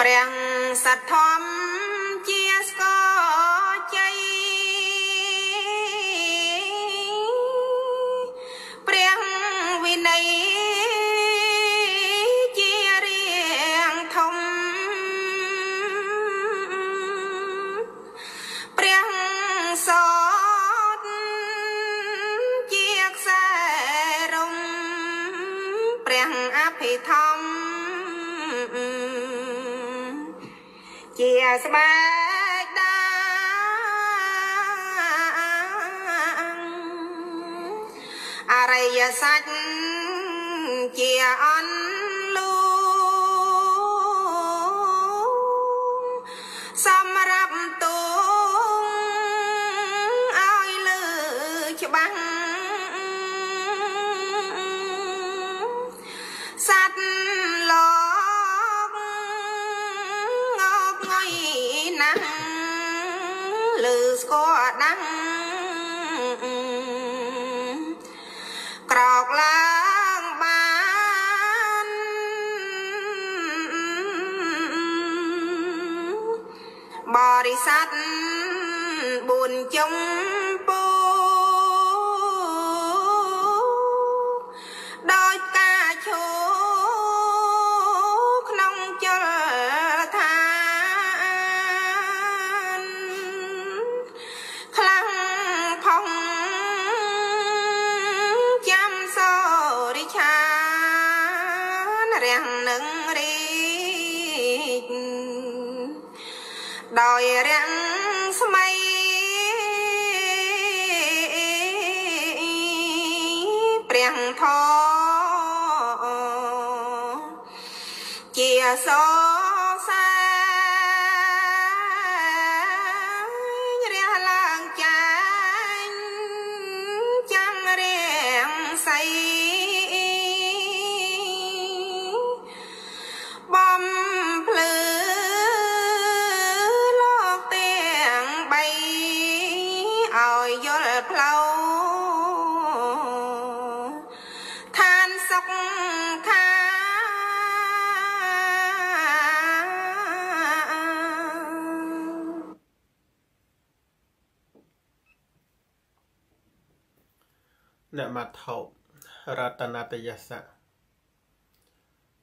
ព្រះសត្វធម្ម ស្បែកដាងអរិយសច្ច ជាស តនតយសៈ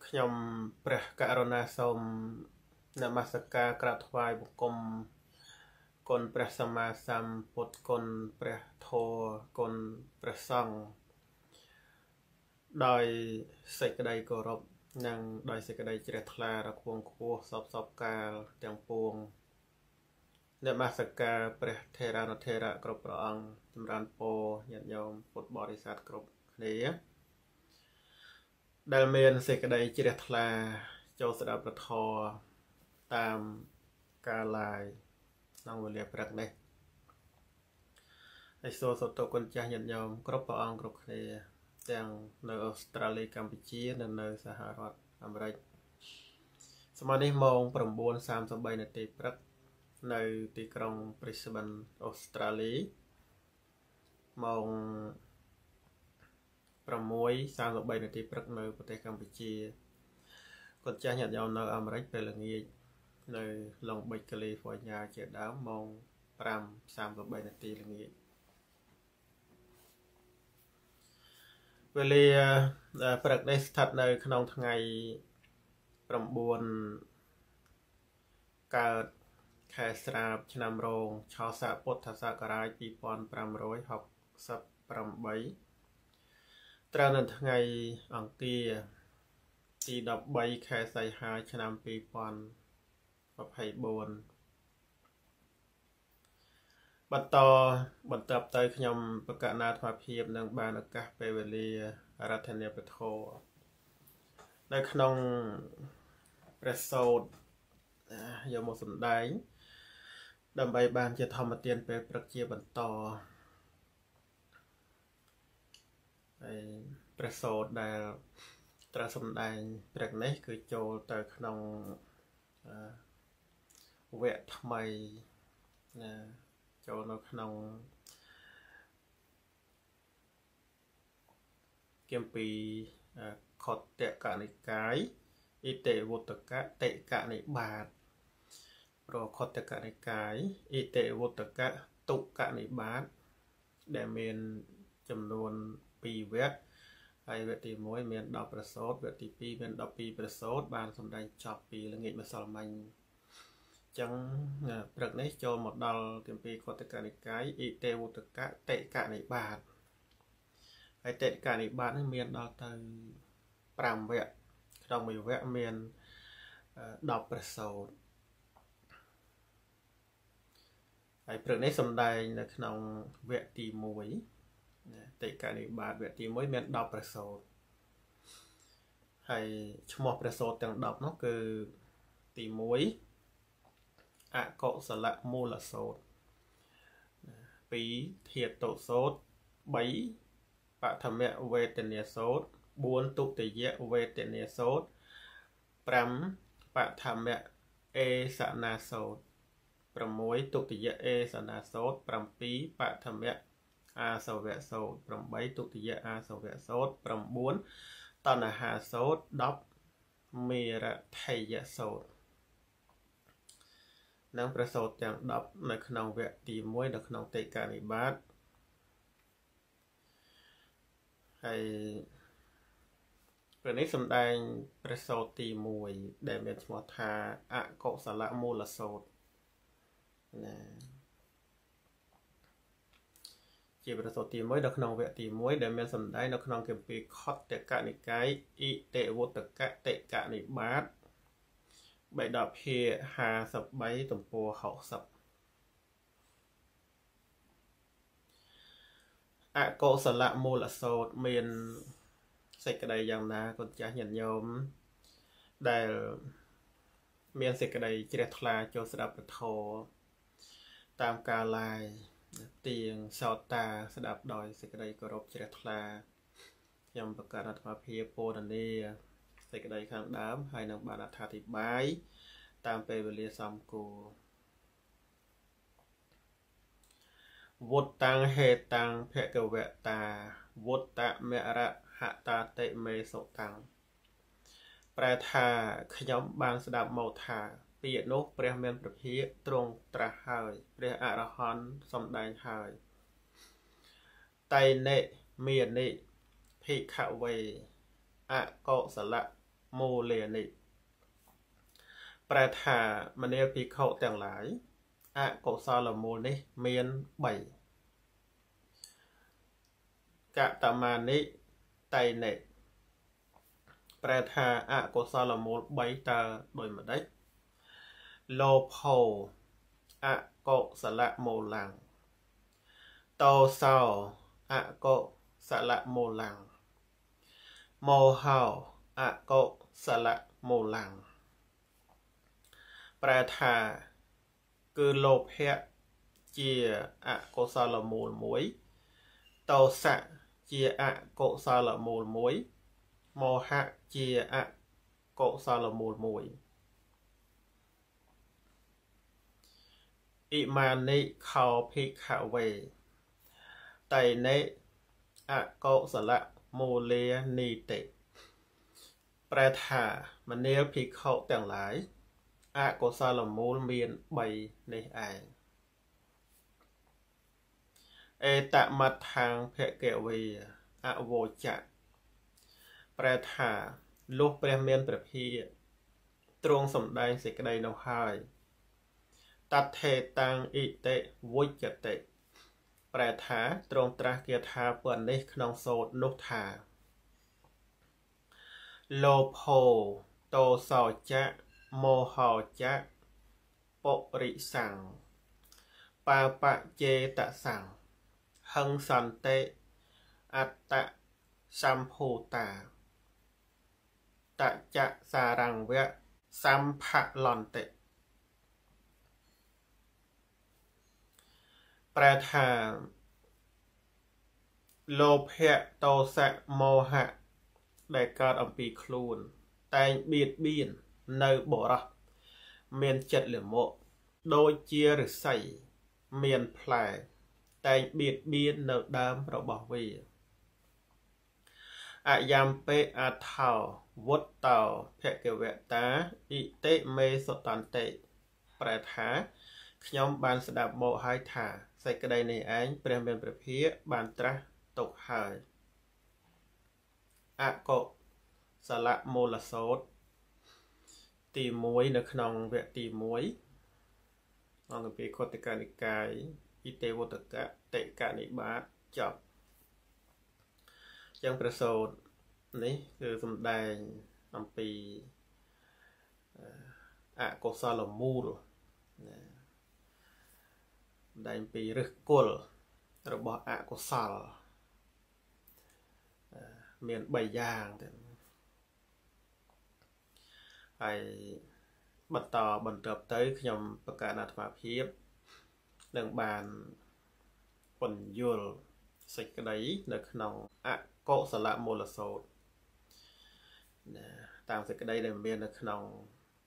ខ្ញុំព្រះករុណាសូមនមស្ការក្រាបថ្វាយបង្គំគុណព្រះសម្មាសម្ពុទ្ធគុណព្រះធម៌គុណព្រះសង្ឃដោយសេចក្តីគោរពនិងដោយសេចក្តីជ្រះថ្លារខ្ពង់ខ្ពស់សពសពកាលទាំងពួងនមស្ការព្រះថេរានុថេរៈគ្រប់ព្រះអង្គចម្រើនពរញាតិញោមពុទ្ធបរិស័ទគ្រប់គ្នា ដែលមានសេចក្តីជ្រះថ្លាចូលស្ដាប់ព្រះធម៌តាមការ live ក្នុងវេលាព្រឹកនេះហើយសូមសុំទោសគុណចាស់ញាតិញោមគ្រប់ព្រះអង្គគ្រប់គ្នាទាំងនៅអូស្ត្រាលីកម្ពុជានិងនៅសហរដ្ឋអាមេរិកសម័យនេះម៉ោង9:33នាទីព្រឹកនៅទីក្រុង Brisbane អូស្ត្រាលីម៉ោង 6:33នាទីព្រឹកនៅប្រទេសកម្ពុជាគាត់ចាស់ញាតិញោមនៅអាមេរិកពេលល្ងាចនៅ Long Beach California ជាដើមម៉ោង5:33នាទីល្ងាចវេលាព្រឹកនេះស្ថិតនៅ ក្នុងថ្ងៃ9កើតខែស្រាប ឆ្នាំរោងឆស័កពុទ្ធសករាជ2568 ត្រូវនៅថ្ងៃអង្គារទី13ខែសីហាឆ្នាំ2024បន្តបន្តទៅខ្ញុំប្រកាសណាធម៌ភាពនឹងបានឱកាសពេលវេលារដ្ឋាភិបាលនៅក្នុងព្រះសោតយកមកសម្ដែងដើម្បីបានជាធម្មទានពេលព្រឹកជាបន្ត ហើយព្រះសោតដែលត្រូវសម្ដែងព្រឹកនេះ គឺចូលទៅក្នុងវគ្គថ្មីណាចូលនៅក្នុងគម្ពីរខតតកនិកាយអ៊ីតេវុតកៈតិកនិបាតប្រខតកនិកាយអ៊ីតេវុតកៈទុកនិបាត ដែលមានចំនួន 2វគ្គហើយវគ្គទី1មាន10ប្រសូតវគ្គទី2មាន12ប្រសូតបានសម្ដែងចប់ពីល្ងាចម្សិលមិញចឹងព្រឹកនេះចូលមកដល់ទាំងពីរខតកនិកាយអ៊ីតេវុតកៈតិកនិបាតហើយតិកនិបាតនេះមានដល់ទៅ5វគ្គក្នុងមួយវគ្គមាន10ប្រសូតហើយព្រឹកនេះសំដែងនៅក្នុងវគ្គទី1 តិកនិបាតវគ្គទី1មាន10ប្រសូតហើយឈ្មោះប្រសូតទាំង10នោះគឺទី1អកុសលមូលសូត2ធាតុសូត3បឋមវេទនាសូត4ទុតិយវេទនាសូត5បឋមអេសនាសូត6ទុតិយអេសនាសូត7បឋម អាសវៈសូត8ទុតិយអាសវៈសូត9តណ្ហាសូត10មេរថយសូតនិងប្រសូតទាំង10នៅក្នុងវគ្គទី1នៅក្នុងតេកានិបាតហើយព្រះនេះសំដែងព្រះសូត្រទី1ដែលមានឈ្មោះថាអកុសលមូលសូត្រណា ជាព្រះសូត្រទី1នៅក្នុងវគ្គទី1ដែលមានសំដែងនៅក្នុងគម្ពីរខតតកនិកាយអ៊ីតេវតកតិកនិបាតបេដកភា53ទំព័រ60អកុសលមូលសូត្រមានសេចក្តីយ៉ាងណាកូនចាស់ញាតិញោមដែលមានសេចក្តីជ្រះថ្លាចូលស្ដាប់ពធតាមការឡាយ ទៀងសោតតាស្ដាប់ដោយសេចក្តីគោរពជ្រះថ្លាខ្ញុំប្រកាសអធិភាពពោធនីសេចក្តីខាងដើមហើយនឹងបានអត្ថាធិប្បាយតាមពេលវេលាសមគួរវុតតាំងហេតាំងភគវតាវុតតមរៈហតាតិមេសុតាំងប្រែថាខ្ញុំបានស្ដាប់មកថា ពាក្យនោះព្រះមានប្រភាទ្រង់ត្រាស់ហើយព្រះអរហន្តសម្ដែងហើយតៃនិមេនិភិក្ខវេអកុសលមូលានិប្រែថាមនាភិក្ខុទាំងឡាយអកុសលមូលនេះមាន3កតមានិតៃនិប្រែថាអកុសលមូល3តើដោយម្ដេច លោភោអកុសលមូលังតោសោអកុសលមូលังមោហោអកុសលមូលังប្រែថាគឺលោភៈជាអកុសលមូលមួយតោសៈជាអកុសលមូលមួយមោហៈជាអកុសលមូលមួយ អ៊ីម៉ានិខោភិក្ខវេតៃនេអកុសលមូលានីតិប្រែថាមនាលភិក្ខុទាំងឡាយអកុសលមូលមាន3នេះឯងអេតមថាងភគវីអវោចៈប្រែថាលុះព្រះមានព្រះភិទ្រង់សំដែងសេចក្តីនោះហើយ តថេតាំងអ៊ីតិវុចតិប្រែថាទ្រង់ត្រាស់គាថាពន្នេះក្នុងសោតនោះថាលោភោតោសោចៈមោហោចៈពុរិសੰងបាបចេតសੰងហឹងសន្តិអត្តសម្ភូតាតចសារង្វៈសម្ផលន្តិ ប្រែថាលោភៈតោសៈមោហៈដែលកើតអំពីខ្លួន តែងបៀតបៀននៅបរោះមានចិត្តលមកដូចជាឫស្សីមានផ្លែតែងបៀតបៀននៅដើមរបស់វាអយ៉ាំពេអថោវុតតោភគវតាអ៊ីតេមេសតន្តិប្រែថាខ្ញុំបានស្ដាប់មកហើយថា សេចក្តីនេះឯងព្រះមានព្រះភិយបានត្រាស់ទុកហើយអកុសលមូលសោតទី1នៅក្នុងវគ្គទី1អង្គពីខុទ្ទកនិកាយអ៊ីទេវតកៈតិកនិបាតចប់ចឹងប្រសូតនេះគឺសំដែងអំពីអកុសលមូលណា ដែងពីឫសគល់របស់អកុសលមាន3យ៉ាងទៅហើយបន្តបន្តទៅខ្ញុំប្រកាសអាត្មាភាពនឹងបានពន្យល់សេចក្តីនៅក្នុងអកុសលមូលសោតណាតាមសេចក្តីដែលមាននៅក្នុង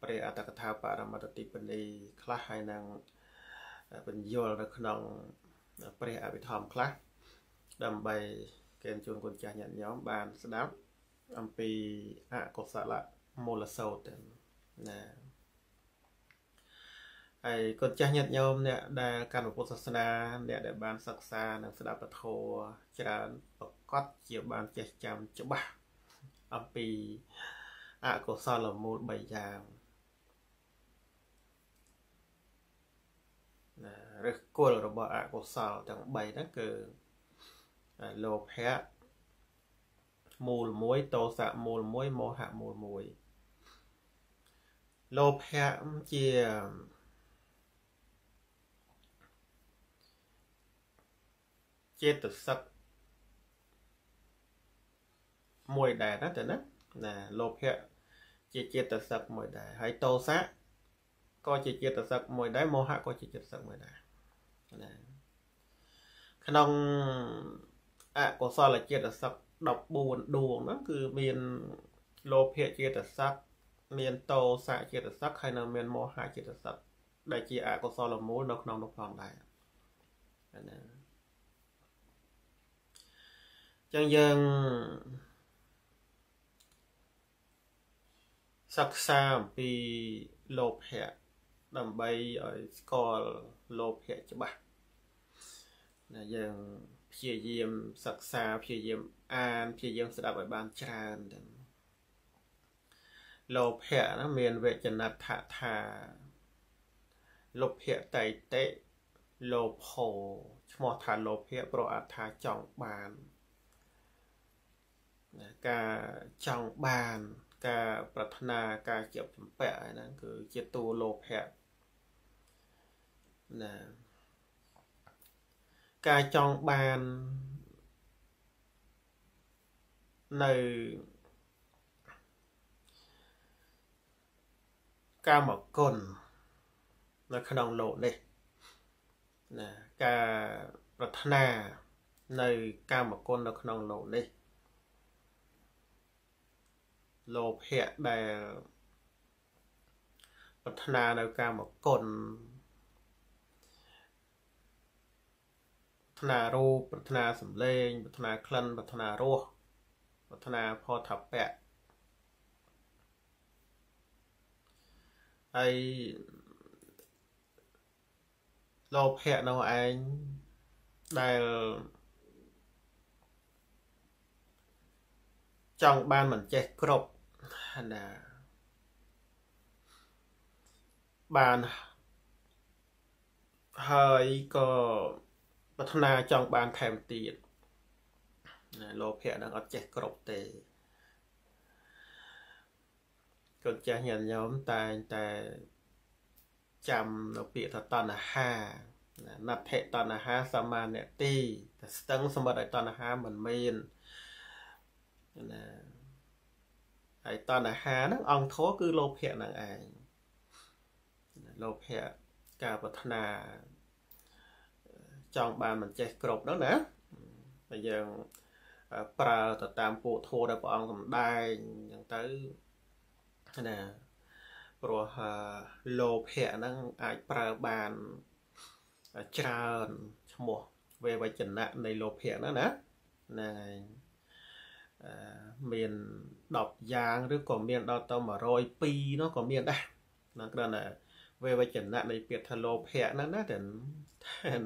ព្រះអត្តកថាបរមត្តតិបនីខ្លះហើយនឹង បញ្យល់នៅក្នុងព្រះអភិធម្មខ្លះដើម្បីកេនជូនគុណចាស់ញាតិញោមបានស្ដាប់អំពីអកុសលមូលសោតណាហើយគុណចាស់ញាតិញោមអ្នកដែលកាន់ពុទ្ធសាសនាអ្នកដែលបានសិក្សានិងស្ដាប់ពធច្រើនប្រកបជាបានចេះចាំច្បាស់អំពីអកុសលមូល3យ៉ាង ណាឬគល់របស់អកុសលទាំង3ហ្នឹងគឺលោភៈមូល1តោសៈមូល1មោហៈមូល1លោភៈជាចេតសិកមួយដែរណាតើណាណាលោភៈជាចេតសិកមួយដែរហើយតោសៈ ក៏ជាចេតសិកមួយដែរមោហៈក៏ជាចេតសិកមួយដែរណាក្នុងអកុសលចេតសិក14ដួងហ្នឹងគឺមានលោភៈចេតសិកមានតោសៈចេតសិកហើយនៅមានមោហៈចេតសិកដែលជាអកុសលមូលនៅក្នុងនោះផងដែរណាចឹងយើងសិក្សាអំពីលោភៈ ដើម្បីឲ្យស្គាល់លោភៈច្បាស់ណាយើងព្យាយាមសិក្សាព្យាយាមអានព្យាយាមស្ដាប់ឲ្យបានច្រើនទៅលោភៈណាមានវចនដ្ឋថាលោភៈតៃតេលោភោឈ្មោះថាលោភៈប្រអត្ថាចង់បានការចង់បាន ការប្រាថ្នាការជាប់ចម្ពាក់ហ្នឹងគឺជាតួលោភៈ ណាការចង់បាននៅកាមគុណនៅក្នុងលោកនេះណាការប្រាថ្នានៅកាមគុណនៅក្នុងលោកនេះលោភៈដែលប្រាថ្នានៅកាមគុណប្រា ថ្នារូបប្រាថ្នាសម្លេងប្រាថ្នាក្លិនប្រាថ្នារសប្រាថ្នាផតពៈហើយលោភៈនោះឯងដែលចង់បានមិនចេះគ្រប់ណាបានហើយក៏ ប្រាថ្នាចង់បានថែមទៀតណាលោភៈនឹងអត់ចេះគ្រប់ទេកូនចាស់ញាតិញោមតែងតែចាំនៅពាក្យថាតណ្ហាណដ្ឋិតណ្ហាសមានតិតែស្ទឹងសម្បត្តិឲ្យតណ្ហាមិនមានណាហើយតណ្ហាហ្នឹងអង្គធរគឺលោភៈហ្នឹងឯងលោភៈការប្រាថ្នា ចង់បានមិនចេះគ្រប់ហ្នឹងណាតែយើងប្រើទៅតាមពួកធម៌ដែលព្រះអង្គសម្ដែងអញ្ចឹងទៅណាព្រោះលោភៈហ្នឹងអាចប្រើបានច្រើនឈ្មោះវេវចនៈនៃលោភៈហ្នឹងណាហ្នឹងហើយមាន10យ៉ាងឬក៏មានដល់ទៅ102នោះក៏មានដែរណាគ្រាន់តែវេវចនៈនៃពាក្យថាលោភៈហ្នឹងណាតែ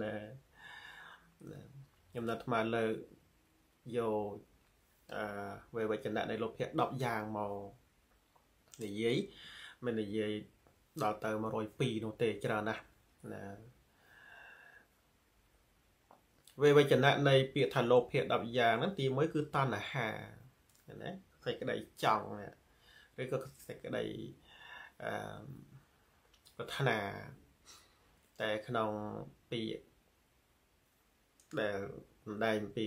ណា ខ្ញុំណាត់ថ្មលើយកអឺវេវចនៈនៃលោភៈ10យ៉ាងមកនិយាយមិននិយាយដល់ទៅ102នោះទេច្រើនណាស់ណាវេវចនៈនៃពាក្យថាលោភៈ10យ៉ាងហ្នឹងទី1គឺតណ្ហាណាសេចក្តីចង់ឬក៏សេចក្តីអឺប្រាថ្នាតែក្នុងពាក្យ ដែលសម្ដែងពី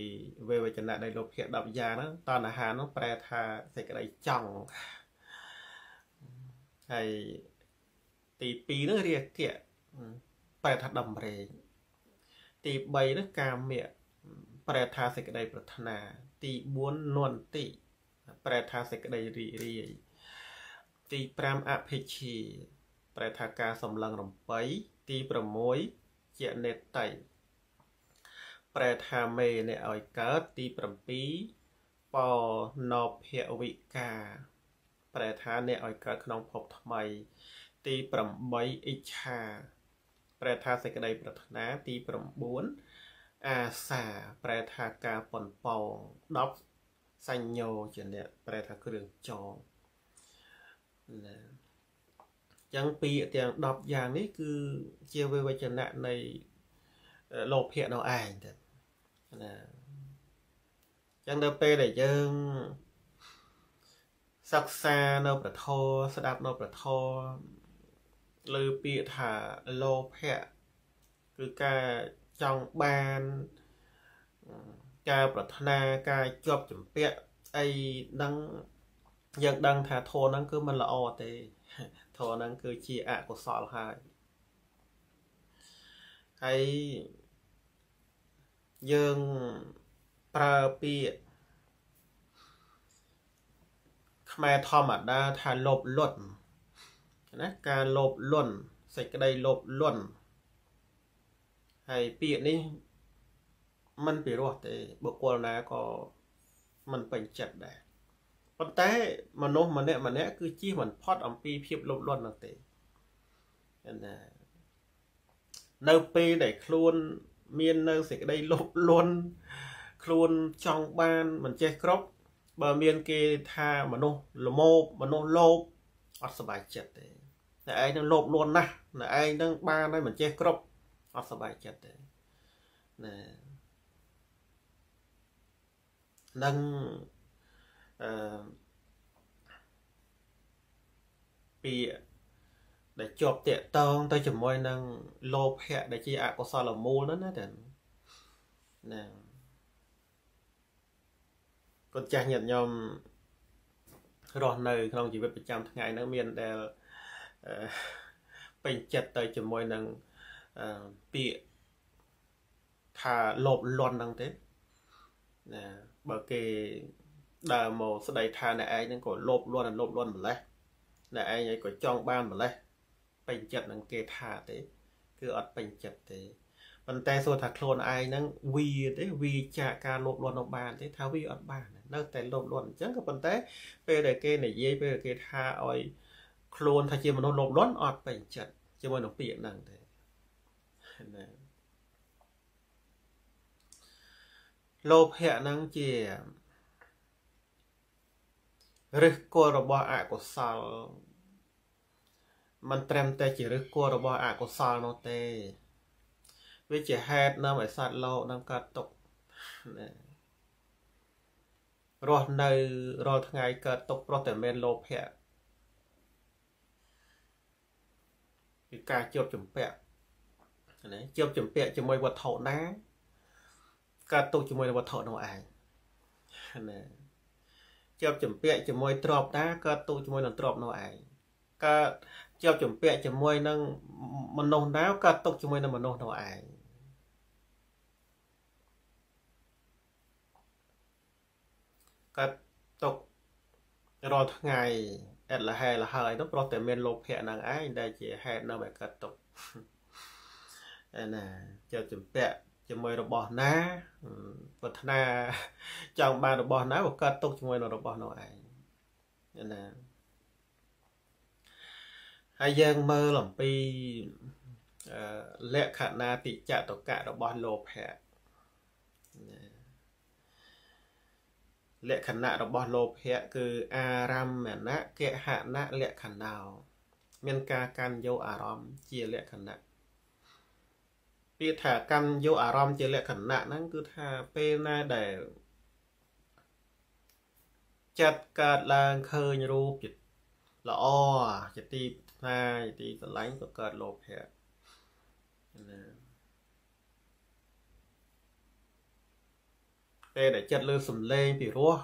វេវចនៈនៃលោភៈ10យ៉ាងហ្នឹងតណ្ហានោះប្រែថាសេចក្តីចង់ហើយទី2នោះរាគៈប្រែថាដំរែងទី3នោះកាមៈប្រែថាសេចក្តីប្រាថ្នា ទី4នន្តិប្រែថាសេចក្តីរីករាយទី5អភិជាប្រែថាការសម្លឹងរំបីទី6ជានេតៃ ប្រែថាមេអ្នកឲ្យកើតទី7បណភវិកាប្រែថាអ្នកឲ្យកើតក្នុងភពថ្មី ទី8អិច្ឆាប្រែថាសេចក្តីប្រាថ្នាទី9អាសាប្រែថាការប៉ុនប៉ង10សញ្ញោជាអ្នកប្រែថាគ្រឿងចងណាចឹងពាក្យទាំង10យ៉ាងនេះគឺជាវិវចនៈនៃលោភៈនៅឯងទៅ ណាចឹងនៅពេលដែលយើងសិក្សានៅប្រធរស្ដាប់នៅប្រធរលើពាក្យថាលោភៈគឺការចង់បានការប្រាថ្នាការជាប់ជំពាក់អីដឹងយើងដឹងថាធម៌ហ្នឹងគឺមិនល្អទេធម៌ហ្នឹងគឺជាអកុសលហើយហើយ យើងប្រើពាក្យខ្មែរធម្មតាថាលោភលន់ណាការលោភលន់សេចក្តីលោភលន់ហើយពាក្យនេះมันពិរោះទេបុគ្គលណាក៏มันពេញចិត្តដែរប៉ុន្តែមនុស្សម្នាក់ម្នាក់គឺជិះមិនផុតអំពីភាពលោភលន់នោះទេណានៅពេលដែលខ្លួន មាននៅសេចក្តីលោភលន់ខ្លួនចង់បានមិនចេះគ្រប់បើមានគេថាមនុស្សល្មោបមនុស្សលោភអត់សប្បាយចិត្តទេតែឯងនឹងលោភលន់ណាស់តែឯងនឹងបានហើយមិនចេះគ្រប់អត់សប្បាយចិត្តទេណានឹងអឺពី ដែលជាប់តាកតងទៅជាមួយនឹងលោភៈដែលជាអកុសលមូលហ្នឹងណាតែណាកូនចាស់ញាតិញោមរស់នៅ ក្នុងជីវិតប្រចាំថ្ងៃហ្នឹងមានដែលពេញចិត្តទៅជាមួយនឹងពាក្យថាលោភលន់ហ្នឹងទេណាបើគេដើរមកស្ដីថាអ្នកឯងហ្នឹងក៏លោភលន់លោភលន់ម្លេះអ្នកឯងឯងក៏ចង់បានម្លេះ ពេញចិត្តនឹងគេថាទេ គឺអត់ពេញចិត្តទេប៉ុន្តែសួរថាខ្លួនឯងហ្នឹងវាទេវាចាកការលោភលន់នោះបានទេថាវាអត់បាននៅតែលោភលន់អញ្ចឹងក៏ប៉ុន្តែពេលដែលគេនិយាយពេលគេថាឲ្យខ្លួនថាជាមនុស្សលោភលន់អត់ពេញចិត្តជាមួយនឹងពាក្យហ្នឹងទេណាលោភៈហ្នឹងជាឫសគល់របស់អកុសល มันត្រឹមតែជាឫសគល់របស់អកុសលនោះទេ វាជាហេតុនាំឲ្យសត្វលោកនឹងកើតទុក្ខណារស់នៅរាល់ថ្ងៃកើតទុក្ខព្រោះតែមានលោភៈគឺការជាប់ចម្ពាក់ណាជាប់ចម្ពាក់ជាមួយវត្ថុណាកើតទុកជាមួយនឹងវត្ថុនោះឯងណាជាប់ចម្ពាក់ជាមួយទ្របណាកើតទុកជាមួយនឹងទ្របនោះឯងកើត ជាប់ចម្ពាក់ជាមួយនឹងមនុស្សណាកើតទុកជាមួយនឹងមនុស្សនោះឯងកើតទុករាល់ថ្ងៃអត់លហែលហើយនោះព្រោះតែមានលោភៈហ្នឹងឯងដែលជាហេតុនៅឲ្យកើតទុកណាជាប់ចម្ពាក់ជាមួយរបស់ណាប្រាថ្នាចង់បានរបស់ណាក៏កើតទុកជាមួយនឹងរបស់នោះឯងណា ហើយយើងមើលអំពីលក្ខណៈតិចតកៈរបស់លោភៈលក្ខណៈរបស់លោភៈគឺអារម្មណកហណៈលក្ខណោមានការកាន់យកអារម្មណ៍ជាលក្ខណៈពាក្យថាកាន់យកអារម្មណ៍ជាលក្ខណៈហ្នឹងគឺថាពេលណាដែលចិត្តកើតឡើងឃើញរូបល្អជាទី ផ្សាយទីស្រឡាញ់ក៏កើតលោភៈណាពេលដែលចិត្តលើសំឡេងពីរោះ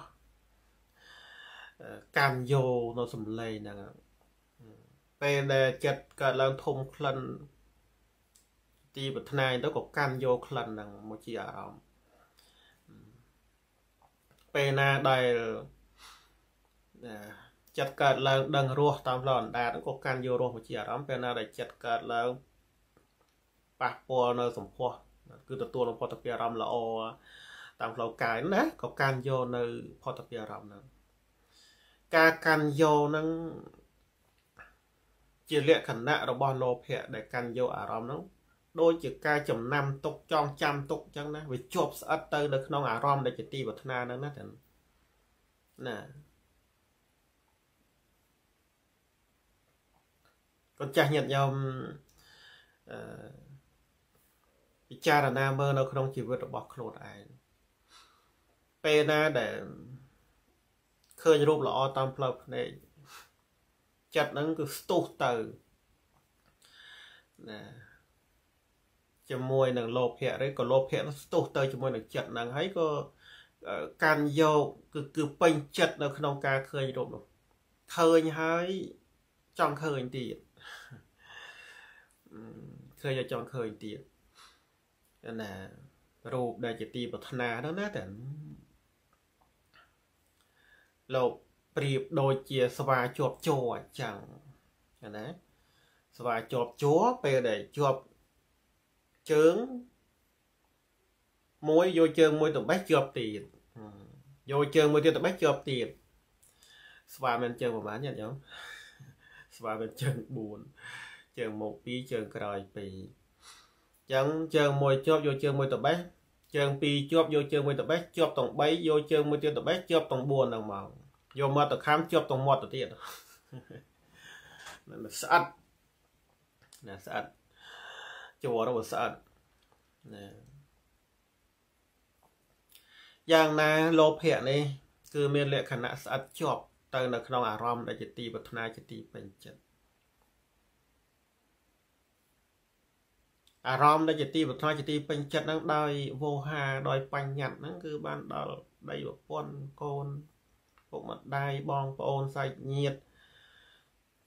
កម្មយោនៅសំឡេងហ្នឹងពេលដែលចិត្តកើតឡើងធំក្លិនទីប្រាថ្នាទៅក៏កាន់យកក្លិនហ្នឹងមកជាអារម្មណ៍ពេលណាដែល ចិត្តកើតឡើងដឹងរសតាមផ្លូវអណ្ដាតក៏កាន់យករសមកជាអារម្មណ៍ពេលណាដែលចិត្តកើតឡើងប៉ះពាល់នៅសម្ផស្សគឺទទួលនៅផុតពីអារម្មណ៍ល្អតាមផ្លូវកាយណាក៏កាន់យកនៅផុតពីអារម្មណ៍ហ្នឹងការកាន់យកហ្នឹងជាលក្ខណៈរបស់លោភៈដែលកាន់យកអារម្មណ៍ហ្នឹងដូចជាការចំណាំទុកចងចាំទុកអញ្ចឹងណាវាជាប់ស្អិតទៅនៅក្នុងអារម្មណ៍ដែលជាទីប្រាថ្នាហ្នឹងណាណា កូនចាស់ញាតិញោមអឺពិចារណាមើលនៅក្នុងជីវិតរបស់ខ្លួនឯងពេលណាដែលឃើញរូបល្អតាមផ្លូវភ្នែកចិត្តហ្នឹងគឺស្ទុះទៅណាជាមួយនឹងលោភៈឬក៏លោភៈស្ទុះទៅជាមួយនឹងចិត្តហ្នឹងហើយក៏កាន់យកគឺគឺពេញចិត្តនៅក្នុងការឃើញរូបនោះឃើញហើយចង់ឃើញទៀត ឃើញឲ្យចង់ឃើញទៀតណារូបដែលជាទីប្រាថ្នាហ្នឹងណាតែលោកប្រៀបដូចជាស្វាជាប់ជួអញ្ចឹងណាស្វាជាប់ជួពេលដែលជាប់ជើងមួយយកជើងមួយទៅបេះជាប់ទៀតយកជើងមួយទៀតទៅបេះជាប់ទៀតស្វាមានជើងប្រហែលញាតិញោមស្វាមានជើង4 ជើងមុខ2ជើងក្រោយ2អញ្ចឹងជើងមួយជាប់យកជើងមួយទៅបេះជើង2ជាប់យកជើងមួយទៅបេះជាប់ទាំង3យកជើងមួយទៀតទៅបេះជាប់ទាំង4ហ្នឹងមកយកមាត់ទៅខាំជាប់ទាំងមាត់ទៅទៀតนั่นស្អិតណាស្អិតជួររបស់ស្អិតណាយ៉ាងណាលោភៈនេះ គឺមានលក្ខណៈស្អិតជាប់ទៅនៅក្នុងអារម្មណ៍ដែលជាទីប្រាថ្នាជាទីពេញចិត្ត អារម្មណ៍ដែលជាទីប្រាថ្នាជាទីពេញចិត្តហ្នឹងដោយវោហាដោយបញ្ញត្តិហ្នឹងគឺបានដល់ដីប្រពន្ធកូនពុកម្ដាយបងប្អូនសាច់ញាតិ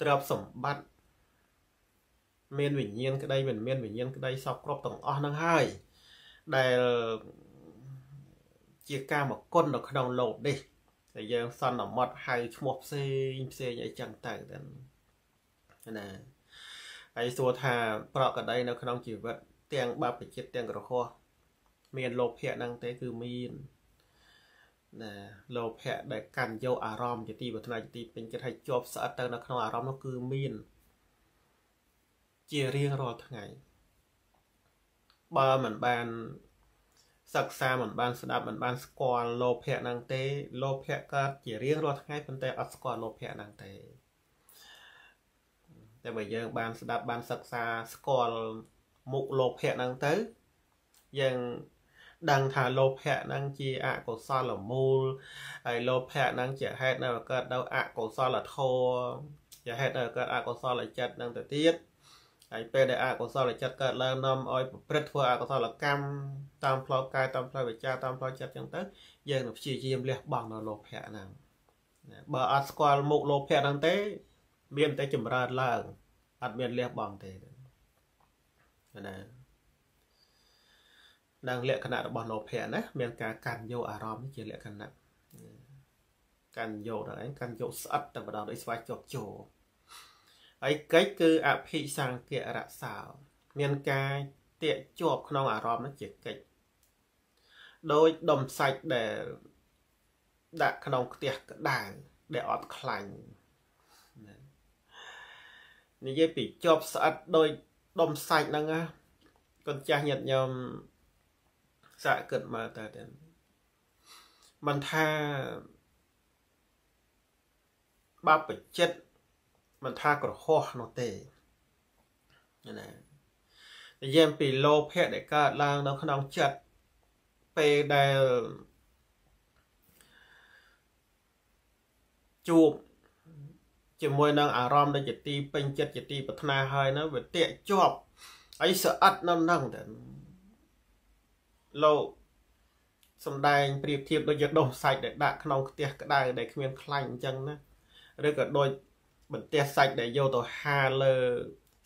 ទ្រព្យសម្បត្តិមានវិញ្ញាណក្តីមិនមានវិញ្ញាណក្តីសពគ្រប់ទាំងអស់ហ្នឹងហើយដែលជាការមកគុណនៅក្នុងលោកនេះតែយើងសន្មត់ហៅឈ្មោះផ្សេងផ្សេងអីចឹងទៅតែណា ហើយសួរថាប្រកក្តីនៅក្នុងជីវិតទាំងបព្វជិតទាំងក្រហោះមានលោភៈហ្នឹងទេគឺមានណាលោភៈដែលកាន់យកអារម្មណ៍ជាទីប្រាថ្នាជាទីពេញចិត្តឲ្យជាប់ស្អិតទៅនៅក្នុងអារម្មណ៍នោះគឺមាន ជារៀងរាល់ថ្ងៃបើមិនបានសិក្សាមិនបានស្ដាប់មិនបានស្គាល់លោភៈហ្នឹងទេលោភៈកើតជារៀងរាល់ថ្ងៃប៉ុន្តែអត់ស្គាល់លោភៈហ្នឹងទេ តែបើយើងបានស្ដាប់បានសិក្សាស្គាល់មុខលោភៈហ្នឹងទៅយើងដឹងថាលោភៈហ្នឹងជាអកុសលមូលហើយលោភៈហ្នឹងជាហេតុនៅកើតនៅអកុសលធម៌ជាហេតុនៅកើតអកុសលចិត្តហ្នឹងទៅទៀតហើយពេលដែលអកុសលចិត្តកើតឡើងនាំឲ្យប្រព្រឹត្តធ្វើអកុសលកម្មតាមផ្លូវកាយតាមផ្លូវវិជ្ជាតាមផ្លូវចិត្តចឹងទៅយើងនឹងព្យាយាមលះបង់នៅលោភៈហ្នឹងបើអត់ស្គាល់មុខលោភៈហ្នឹងទេ មានតែចម្រើនឡើងអត់មានលះបង់ទេណាដល់លក្ខណៈរបស់លោភៈណាមានការកាន់យកអារម្មណ៍ជាលក្ខណៈកាន់យកដល់ឯងកាន់យកស្អិតតែម្ដងដោយស្វ័យជាប់ចូលហើយកិច្ចគឺអភិសង្កៈរក្សាមានការតាកជាប់ក្នុងអារម្មណ៍នោះជាកិច្ចដោយដុំសាច់ដែលដាក់ក្នុងខ្ទះក្តៅដែលអត់ខ្លាញ់ និយាយពីជាប់ស្អិតដោយដុំសាច់ហ្នឹងណាកូនចាស់ញាតិញោមសាកគិតមើលតើទៅមិនថាបាបចិត្តមិនថាក្រហោះនោះទេណានិយាយពីលោភៈដែលកើតឡើងនៅក្នុងចិត្តពេលដែលជួប ជាមួយនឹងអារម្មណ៍ដែលជាទីពេញចិត្តជាទីប្រាថ្នាហើយនោះវាតាកជាប់អីស្អិតនៅនឹងទៅលោកសំដែងប្រៀបធៀបដូចជាដុំសាច់ដែលដាក់ក្នុងខ្ទះក្តៅដែលគ្មានខ្លាញ់អញ្ចឹងណាឬក៏ដូចបន្ទះសាច់ដែលយកទៅហាលលើ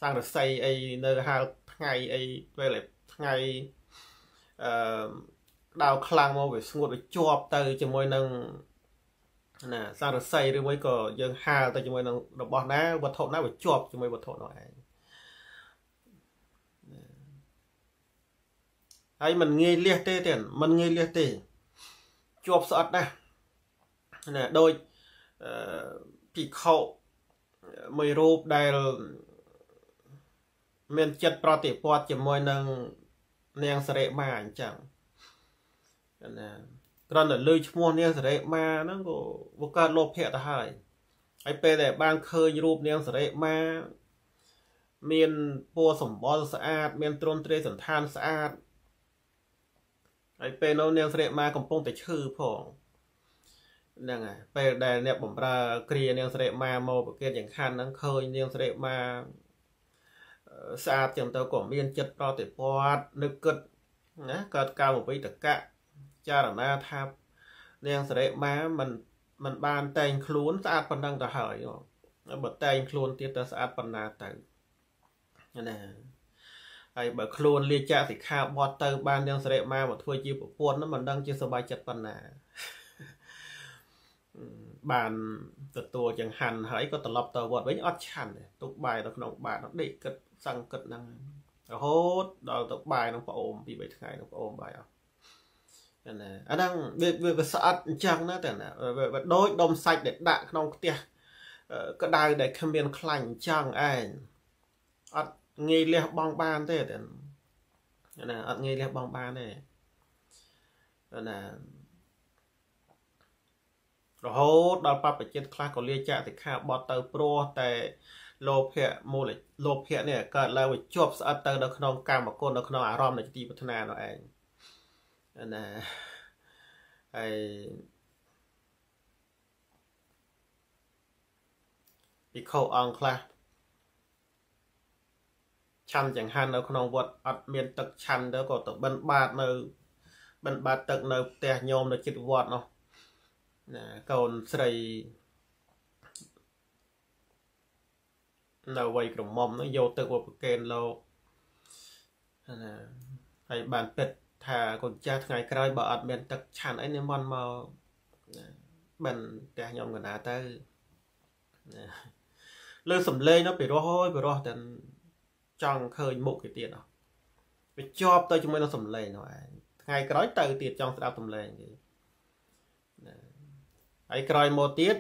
សង្កសីអីនៅហាលថ្ងៃអីពេលថ្ងៃអឺដៅខ្លាំងមកវាស្ងួតវាជាប់ទៅជាមួយនឹង ណាសារស័យឬមួយក៏យើងហាលទៅជាមួយនឹងរបស់ណាវត្ថុណាវាជាប់ជាមួយវត្ថុនោះឯងហើយมันងាយលះទេទេมันងាយលះទេជាប់ស្អិតណាស់ណាដូចអឺភិក្ខុមួយរូបដែលមានចិត្តប្រតិព័ទ្ធជាមួយនឹងនាងសរិមាអញ្ចឹងណា គ្រាន់តែលើឈ្មោះនាងសរិមាហ្នឹងក៏វាកើតលោភៈទៅហើយហើយពេលដែលបានឃើញរូបនាងសរិមាមានពណ៌សម្បុរស្អាត មានទ្រន់ទ្រាយសន្តានស្អាតហើយពេលនោះនាងសរិមាកំពុងតែឈឺផងហ្នឹងហើយពេលដែលអ្នកបំរើគ្រានាងសរិមាមកប្រកេតយ៉ាងខានហ្នឹងឃើញនាងសរិមាស្អាតចឹងទៅក៏មានចិត្តប្រតិព័ទ្ធនឹកគិតណាកើតកម្មវិតកៈ ចារណាថានាងសរិមាមិនមិនបានតែងខ្លួនស្អាតប៉ុណ្ណឹងទៅហើយបើតែងខ្លួនទៀតទៅស្អាតប៉ុណ្ណាទៅណាហើយបើខ្លួនលាចាកសិក្ខាបទទៅបាននាងសរិមាមកធ្វើជាប្រពន្ធនោះមិនដឹងជាសบายចិត្តប៉ុណ្ណាបានទទួលចង្ហាន់ហើយក៏ត្រឡប់ទៅវត្តវិញអត់ឆាន់ទេទុកបាយនៅក្នុងបាតដេកគិតសង្កត់ហ្នឹងរហូតដល់ទៅបាយនឹងប្អូនពី3ថ្ងៃនឹងប្អូនបាយអស់ ណាអាហ្នឹងវាវាស្អិតអញ្ចឹងណាតែណាវាដូចដុំសាច់ដែលដាក់ក្នុងផ្ទះក្តៅដែលគ្មានខ្លាញ់អញ្ចឹងឯងអត់ងាយលះបង់បានទេតែណាអត់ងាយលះបង់បានទេណារហូតដល់បព្វជិតខ្លះក៏លាចាកសិក្ខាបទទៅព្រោះតែលោភៈមូលលោភៈនេះកើតឡើងវាជាប់ស្អិតទៅនៅក្នុងកម្មគុណនៅក្នុងអារម្មណ៍នៃទីប្រាថ្នានោះឯង ណាហើយពិខុអង្គខ្លះឆាន់ចង្ហាន់នៅក្នុងវត្តអត់មានទឹកឆាន់ទៅក៏ទៅបិណ្ឌបាតនៅបិណ្ឌបាតទឹកនៅផ្ទះញោមនៅជិតវត្តនោះណាកូនស្រីនៅវ័យក្រមុំនោះយកទឹកមកប្រកេនលោកណាហើយបានពិត ថាកូនចាស់ថ្ងៃក្រោយបើអត់មានទឹកឆាន់អីនិមន្តមកបិណ្ឌផ្ទះខ្ញុំកណាទៅណាលើសំឡេងនោះពីរោះហើយពីរោះតែចង់ឃើញមុខគេទៀតអស់វាជាប់ទៅជាមួយនឹងសំឡេងនោះឯងថ្ងៃក្រោយទៅទៀតចង់ស្ដាប់សំឡេងគេណាហើយក្រោយមកទៀត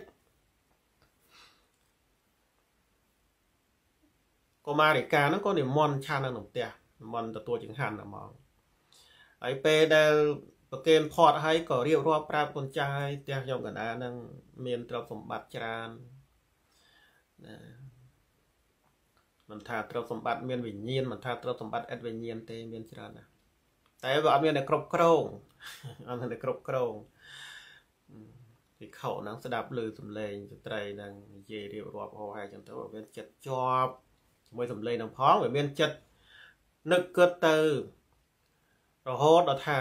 កុមារិកាហ្នឹងក៏និមន្តឆាននៅក្នុងផ្ទះនិមន្តទទួលចង្ហាន់ហ្មង ហើយពេលដែលប្រគេនផាត់ហើយក៏រៀបរាប់ប្រាប់កូនចាស់ហើយផ្ទះខ្ញុំកណ្ដាលហ្នឹងមានទ្រព្យសម្បត្តិច្រើនណាមិនថាទ្រព្យសម្បត្តិមានវិញ្ញាណមិនថាទ្រព្យសម្បត្តិឥតវិញ្ញាណទេមានច្រើនណាស់តែវាអត់មានតែគ្រប់គ្រងអត់មានតែគ្រប់គ្រងពិខុហ្នឹងស្ដាប់ឮសំឡេងស្ត្រីហ្នឹងនិយាយរៀបរាប់ហោហើយចឹងទៅវាចិត្តជាប់ជាមួយសំឡេងហ្នឹងផងវាមានចិត្តនឹកគិតទៅ រហូតដល់ថា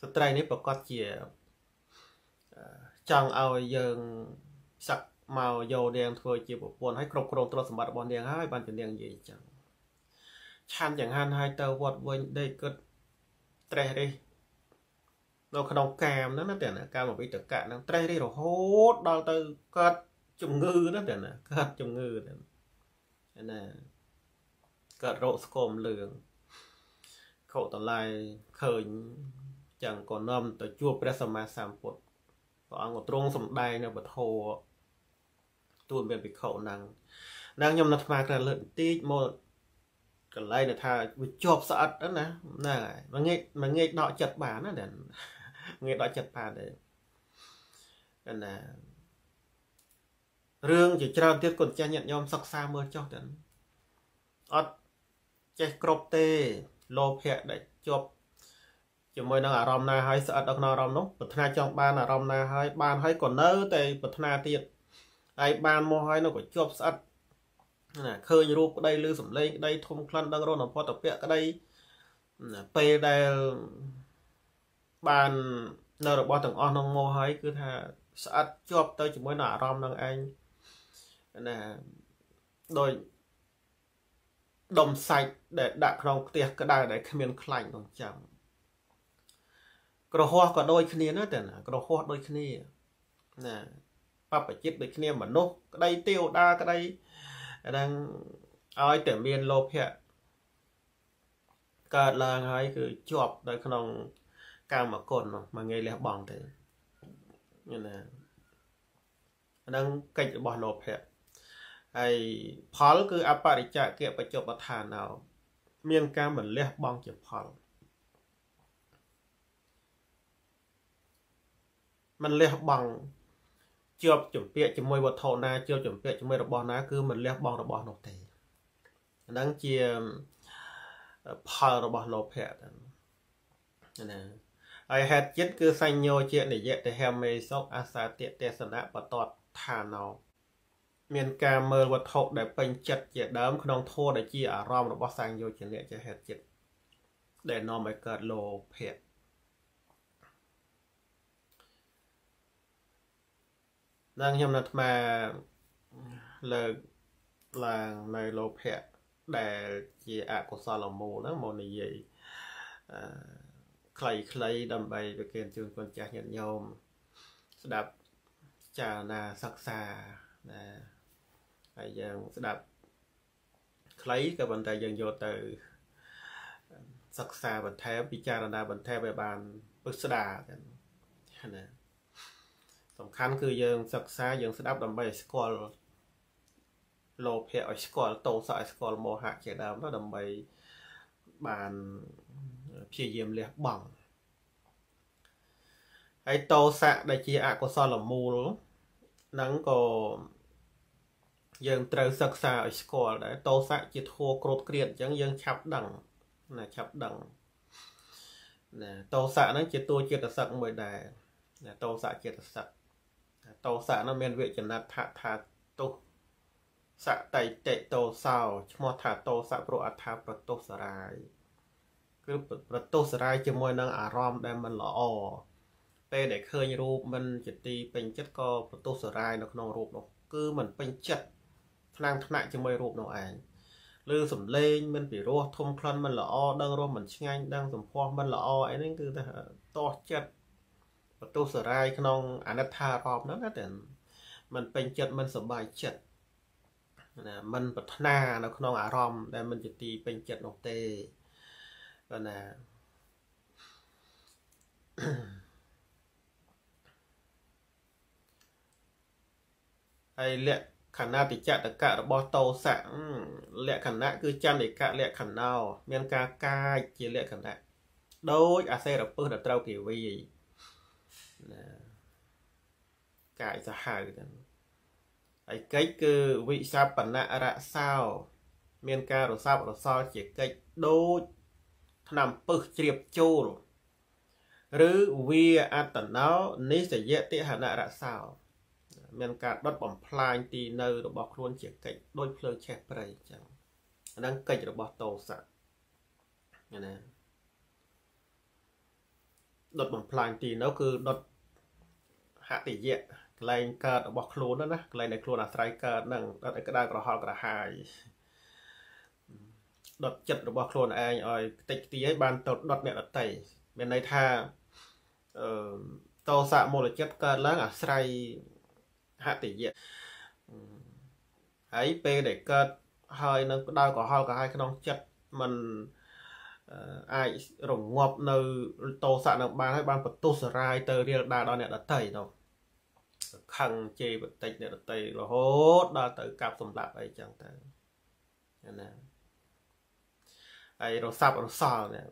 ស្ត្រីនេះប្រកាសជាចង់ឲ្យយើងសឹកមកយកនាងធ្វើជាប្រពន្ធឲ្យគ្រប់គ្រងទ្រព្យសម្បត្តិរបស់នាងហើយបានជានាងនិយាយអញ្ចឹងឆានចង្ហាន់ឲ្យទៅវត្តវិញដេកគិតត្រេះរិះនៅក្នុងកាមហ្នឹងណាតែណាកាមវិតកៈហ្នឹងត្រេះរិះរហូតដល់ទៅកើតជំងឺណាតែណាកើតជំងឺតែណាកើតរោគស្គមលឿង ខុតម្លាយឃើញចឹងក៏នាំទៅជួបព្រះសម្មាសម្ពុទ្ធព្រះអង្គក៏ទ្រង់សម្ដែងនៅពធទូលមានភិក្ខុហ្នឹងណាខ្ញុំនៅថ្មក្រលើកបន្តិចមកកន្លែងថាវាជាប់ស្អិតណាហ្នឹងហើយមកងាយមកងាយដកចិត្តបានណាងាយដកចិត្តបានទេណារឿងជាច្រើនទៀតកូនចាស់ញាតិញោមសិក្សាមើលចុះទៅអត់ចេះគ្រប់ទេ លោភៈដែលជាប់ជាមួយនឹងអារម្មណ៍ណាហើយស្អិតដល់ក្នុងអារម្មណ៍នោះប្រាថ្នាចង់បានអារម្មណ៍ណាហើយបានហើយក៏នៅតែប្រាថ្នាទៀតហើយបានមកហើយនោះក៏ជាប់ស្អិតណាឃើញរូបក្តីឬសំឡេងក្តីធំក្លិនដឹងរនផតពៈក្តីពេលដែលបាននៅរបស់ទាំងអស់ក្នុងមកហើយគឺថាស្អិតជាប់ទៅជាមួយនឹងអារម្មណ៍នឹងឯងណាដោយ ដុំសាច់ដែលដាក់ក្នុងផ្ទះក្តៅដែលគ្មានខ្លាញ់ក្នុងចាំក្រហោះក៏ដូចគ្នាណាតែណាក្រហោះដូចគ្នាណាបព្វជិតដូចគ្នាមនុស្សក្តីទេវតាក្តីហ្នឹងឲ្យតែមានលោភៈកើតឡើងហើយគឺជាប់នៅក្នុងកាមគុណមកងាយលះបង់ទៅណាហ្នឹងកិច្ចរបស់លោភៈ ហើយផលគឺអបរិច្ចាគៈបច្ចុប្បន្នោមានការមិនលះបង់ជាផលមិនលះបង់ជាប់ជំពាក់ជាមួយវត្ថុណាជាប់ជំពាក់ជាមួយរបស់ណា គឺមិនលះបង់របស់នោះទេហ្នឹងជាផលរបស់លោភៈណាហើយហេតុចិត្តគឺសញ្ញោជានិយតិហេមេសុកអាសាតិទេសនៈបតតឋានោ មានការមើលវត្ថុដែលពេញចិត្តជាដើមក្នុងធម៌ដែលជាអារម្មណ៍របស់សញ្ញោជាអ្នកជាហេតុចិត្តដែលនាំឲ្យកើតលោភៈដល់ខ្ញុំនៅអាត្មាលើកឡើងនៅលោភៈដែលជាអកុសលមូលហ្នឹងមកនិយាយអឺខ្លីៗដើម្បីប្រគិនជូនកូនចាស់ញាតិញោមស្ដាប់ចារណាសិក្សាណា ហើយយើងស្ដាប់ខ្លីក៏ប៉ុន្តែយើងយកទៅសិក្សាបន្ថែមពិចារណាបន្ថែមឲ្យបានពឹស្ដាណាសំខាន់គឺយើងសិក្សាយើងស្ដាប់ដើម្បីឲ្យស្គាល់លោភៈឲ្យស្គាល់តោសៈឲ្យស្គាល់មោហៈជាដើមទៅដើម្បីបានព្យាយាមលះបង់ហើយតោសៈដែលជាអកុសលមូលហ្នឹងក៏ យើងត្រូវសិក្សាឲ្យស្គាល់ដែរតោសៈជាធัวក្រោតក្រៀតអញ្ចឹងយើងឆាប់ដឹងណាឆាប់ដឹងណាតោសៈហ្នឹងជាតួចិត្តសឹកមួយដែរណាតោសៈចិត្តសឹកតោសៈនោះមានវចនៈថាថាទុសតៃតិតោសោឈ្មោះថាតោសៈព្រោះអត្ថាប្រទុសរាយគឺប្រទុសរាយជាមួយនឹងអារម្មណ៍ដែលមិនល្អពេលដែលឃើញរូបមិនជាទីពេញចិត្តក៏ប្រទុសរាយនៅក្នុងរូបនោះគឺមិនពេញចិត្ត ថ្នាំងថ្នាក់ជាមួយរូបនោះឯងឬសំឡេងមិនពិរោះធំក្លិនមិនល្អដឹងរសមិនឆ្ងាញ់ដឹងសម្ផស្សមិនល្អអីហ្នឹងគឺថាតោះចិត្តបន្ទុសរាយក្នុងអនិច្ចារប់ហ្នឹងណាតែมันពេញចិត្តมันសប្បាយចិត្តណាมันប្រាថ្នានៅក្នុងអារម្មណ៍ដែលมันជាទីពេញចិត្តនោះទេបាទណាហើយលក្ខ ណៈតិចតកៈរបស់តោសៈលក្ខណៈគឺចន្ទិកៈលក្ខណោមានការកាយជាលក្ខណៈដោយអាសេរពឹសដែលត្រូវគេវាយណាកាយសាហាវហ្នឹងហើយកិច្ចគឺវិសពណៈរសោមានការរសាប់រសល់ជាកិច្ចដូចឆ្នាំពឹសជ្រាបចូលឬវាអត្តណោនិសយតិហនរសោ មានការដុតបំផ្លាញទីនៅរបស់ខ្លួនជាកិច្ចដូចភ្លើងឆេះព្រៃអញ្ចឹងអាហ្នឹងកិច្ចរបស់តោសៈណាដុតបំផ្លាញទីនៅគឺដុតហតិយៈកន្លែងកើតរបស់ខ្លួនណាកន្លែងដែលខ្លួនអាស្រ័យកើតហ្នឹងដុតឲ្យក្តៅក្រហល់ក្រហាយដុតចិត្តរបស់ខ្លួនឯងឲ្យខ្ទេចខ្ទីឲ្យបានទៅដុតអ្នកដតីមានន័យថាអឺតោសៈមូលចិត្តកើតឡើងអាស្រ័យ ហតិយៈហើយពេលដែលកើតហើយនៅក្តៅក្រហល់ក្រហាយក្នុងចិត្តมันអាចរងាប់នៅតោសៈនឹងបានហើយបានបន្ទុះសរាយទៅរៀលដាដល់អ្នកដតីនោះខឹងជេរបន្តិចអ្នកដតីរហូតដល់ទៅកាប់សម្លាប់អីចឹងទៅណាហើយរសាប់រសល់នេះ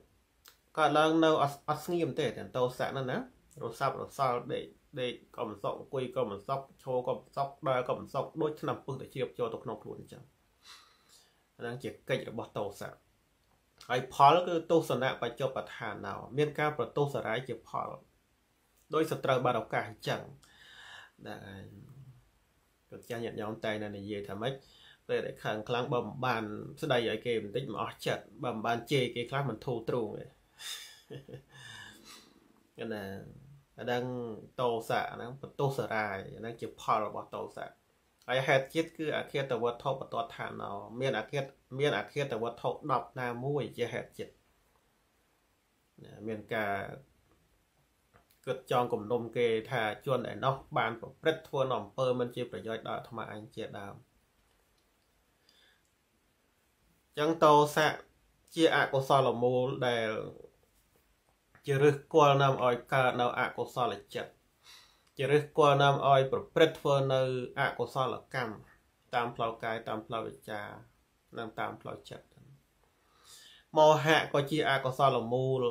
កើតឡើងនៅអត់ស្ងៀមទេទាំងតោសៈហ្នឹងណារសាប់រសល់ដេក ដេកក៏មិនសុកអង្គុយក៏មិនសុកឈរក៏មិនសុកដើរក៏មិនសុកដូចឆ្នាំពឹសទៅជ្រាបចូលទៅក្នុងខ្លួនអញ្ចឹងហ្នឹងជាកិច្ចរបស់តោសៈហើយផលគឺទស្សនៈបច្ចុប្បន្នណោមានការប្រទោសរាយជាផលដោយសត្រូវបានឱកាសអញ្ចឹងដែលក៏ចាស់ញាតិញោមតែនៅនិយាយថាម៉េចពេលដែលខាងខ្លាំងបើមិនបាន ស្ដីឲ្យគេបន្តិចមិនអស់ចិត្តបើមិនបានជេរគេខ្លះមិនធូរទ្រូងទេកណា អាហ្នឹងតោសៈអាហ្នឹងបន្ទោសរាយអាហ្នឹងជាផលរបស់តោសៈហើយហេតុជាតិគឺអគាតវត្ថុបតតឋានោមានអគាតមានអគាតវត្ថុ10ណាមួយជាហេតុជាតិមានការគិតចងគំនុំគេថាជនឯណោះបានប្រព្រឹត្តធ្វើនៅអំពើមិនជាប្រយោជន៍ដល់អាត្មាអញជាដើមចឹងតោសៈជាអកុសលមូលដែល ជារឹសគល់នាំឲ្យកើតនៅអកុសលចិត្តជារឹសគល់នាំឲ្យ ប្រព្រឹត្តធ្វើនៅអកុសលកម្មតាមផ្លូវកាយតាមផ្លូវវិជ្ជានិងតាមផ្លូវចិត្តមោហៈក៏ជាអកុសលមូល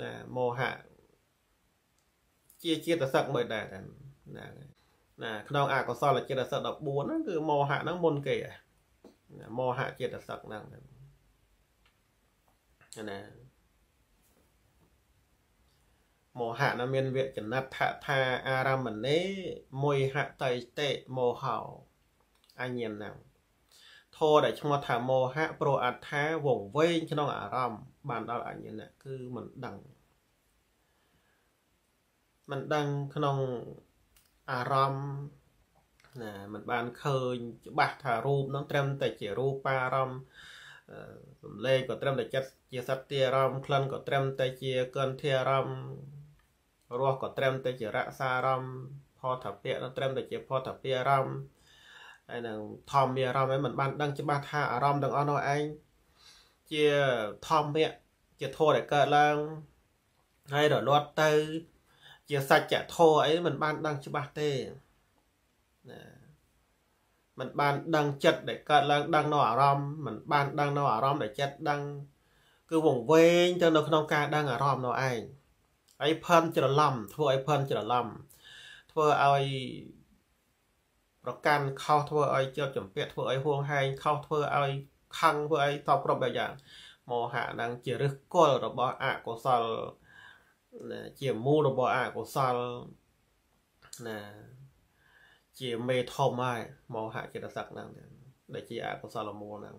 ណាមោហៈជាចិត្តសឹកមួយដែរណាណាក្នុងអកុសលចិត្តសឹក14ហ្នឹងគឺមោហៈហ្នឹងមុនគេមោហៈចិត្តសឹកហ្នឹងណា មោហៈណាមានវចនដ្ឋថាអារមណេមួយហតៃតេមោហោអញ្ញណាំធរដែលឈ្មោះថាមោហៈប្រអត្ថាវងវែងក្នុងអារម្មណ៍បានដល់អញ្ញណាគឺមិនដឹងមិនដឹងក្នុងអារម្មណ៍ណាมันបានឃើញច្បាស់ថារូបហ្នឹងត្រឹមតែជារូបារម្មណ៍សំឡេងក៏ត្រឹមតែចិត្តជាសត្វទាអារម្មណ៍ក្លិនក៏ត្រឹមតែជាកន្ធាអារម្មណ៍ រសក៏ត្រឹមតែជារក្សាអារម្មណ៍ផលថាពៈនឹងត្រឹមតែជាផលថាពៈអារម្មណ៍ហើយនឹងធម្មអារម្មណ៍ấyมันបានដឹងច្បាស់ថាអារម្មណ៍ទាំងអស់នោះឯងជាធម្មៈជាធម៌ដែលកើតឡើងហើយរលត់ទៅជាសច្ចធម៌អីมันបានដឹងច្បាស់ទេណាมันបានដឹងចិត្តដែលកើតឡើងដឹងនៅអារម្មណ៍มันបានដឹងនៅអារម្មណ៍ដែលចិត្តដឹងគឺវង្វេងទៅនៅក្នុងការដឹងអារម្មណ៍នោះឯង ហើយផិនច្រឡំធ្វើឲ្យផិនច្រឡំធ្វើឲ្យប្រកាន់ខុសធ្វើឲ្យជាប់ចម្ពាក់ធ្វើឲ្យហួងហែងខុសធ្វើឲ្យខឹងធ្វើឲ្យតបគ្រប់បែបយ៉ាងមោហៈនឹងជាឫសគល់របស់អកុសលជាមូលរបស់អកុសលណាជាមេធំហើយមោហៈចិត្តសឹកហ្នឹងដែលជាអកុសលមូលហ្នឹង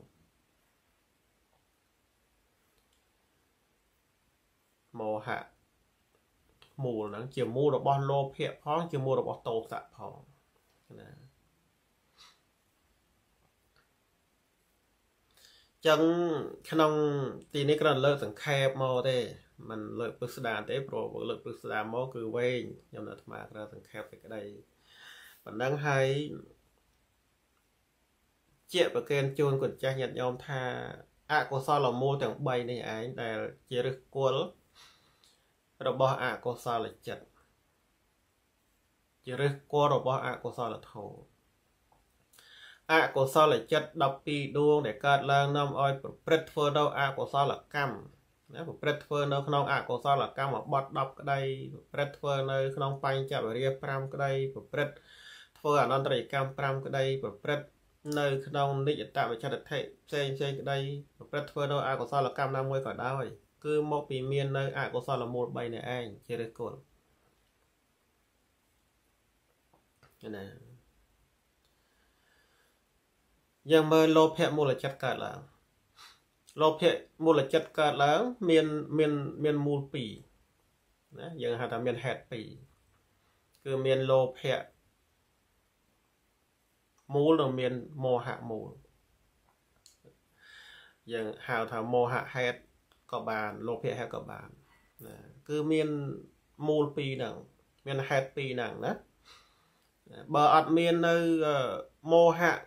មោហៈ មូលហ្នឹងជាមូលរបស់លោភៈផងជាមូលរបស់តោសៈផងណាចឹងក្នុងទីនេះគ្រាន់លើកសង្ខេបមកទេมันលើកពឹស្ដារទេព្រោះលើកពឹស្ដារមកគឺវែងខ្ញុំនៅអាត្មាគ្រាន់សង្ខេបតែក្តីប៉ុណ្ណឹងហើយជាប្រកេនជូនគុណចាស់ញាតិញោមថាអកុសលមូលទាំង3នេះឯងដែលជាឫសគល់ របស់អកុសលចិត្តជាឫសគល់របស់អកុសលធម៌អកុសលចិត្ត12ដួងដែលកើតឡើងនាំឲ្យប្រព្រឹត្តធ្វើនៅអកុសលកម្មណាប្រព្រឹត្តធ្វើនៅក្នុងអកុសលកម្មបត់10ក្តីប្រព្រឹត្តធ្វើនៅក្នុងបញ្ចវរិយ5ក្តីប្រព្រឹត្តធ្វើអនន្តរកម្ម5ក្តីប្រព្រឹត្តនៅក្នុងនិច្ចតវិចតតិផ្សេងផ្សេងក្តីប្រព្រឹត្តធ្វើនៅអកុសលកម្មណាមួយក៏ដោយ គឺមកពីមាននៅអកុសលមូល3នេះឯងជាឫសគល់ណាយើងមើលលោភៈមូលចិត្តកើតឡើងលោភៈមូលចិត្តកើតឡើង មានមានមានមូល2ណាយើងហៅថាមានហេតុ2គឺមានលោភៈមូលនិងមានមោហៈមូលយើងហៅថាមោហៈហេតុ ក៏បានលោភៈហេតុក៏បានណាគឺមានមូល2ហ្នឹងមានហេតុ2ហ្នឹងណាបើអត់មាននៅមោហៈ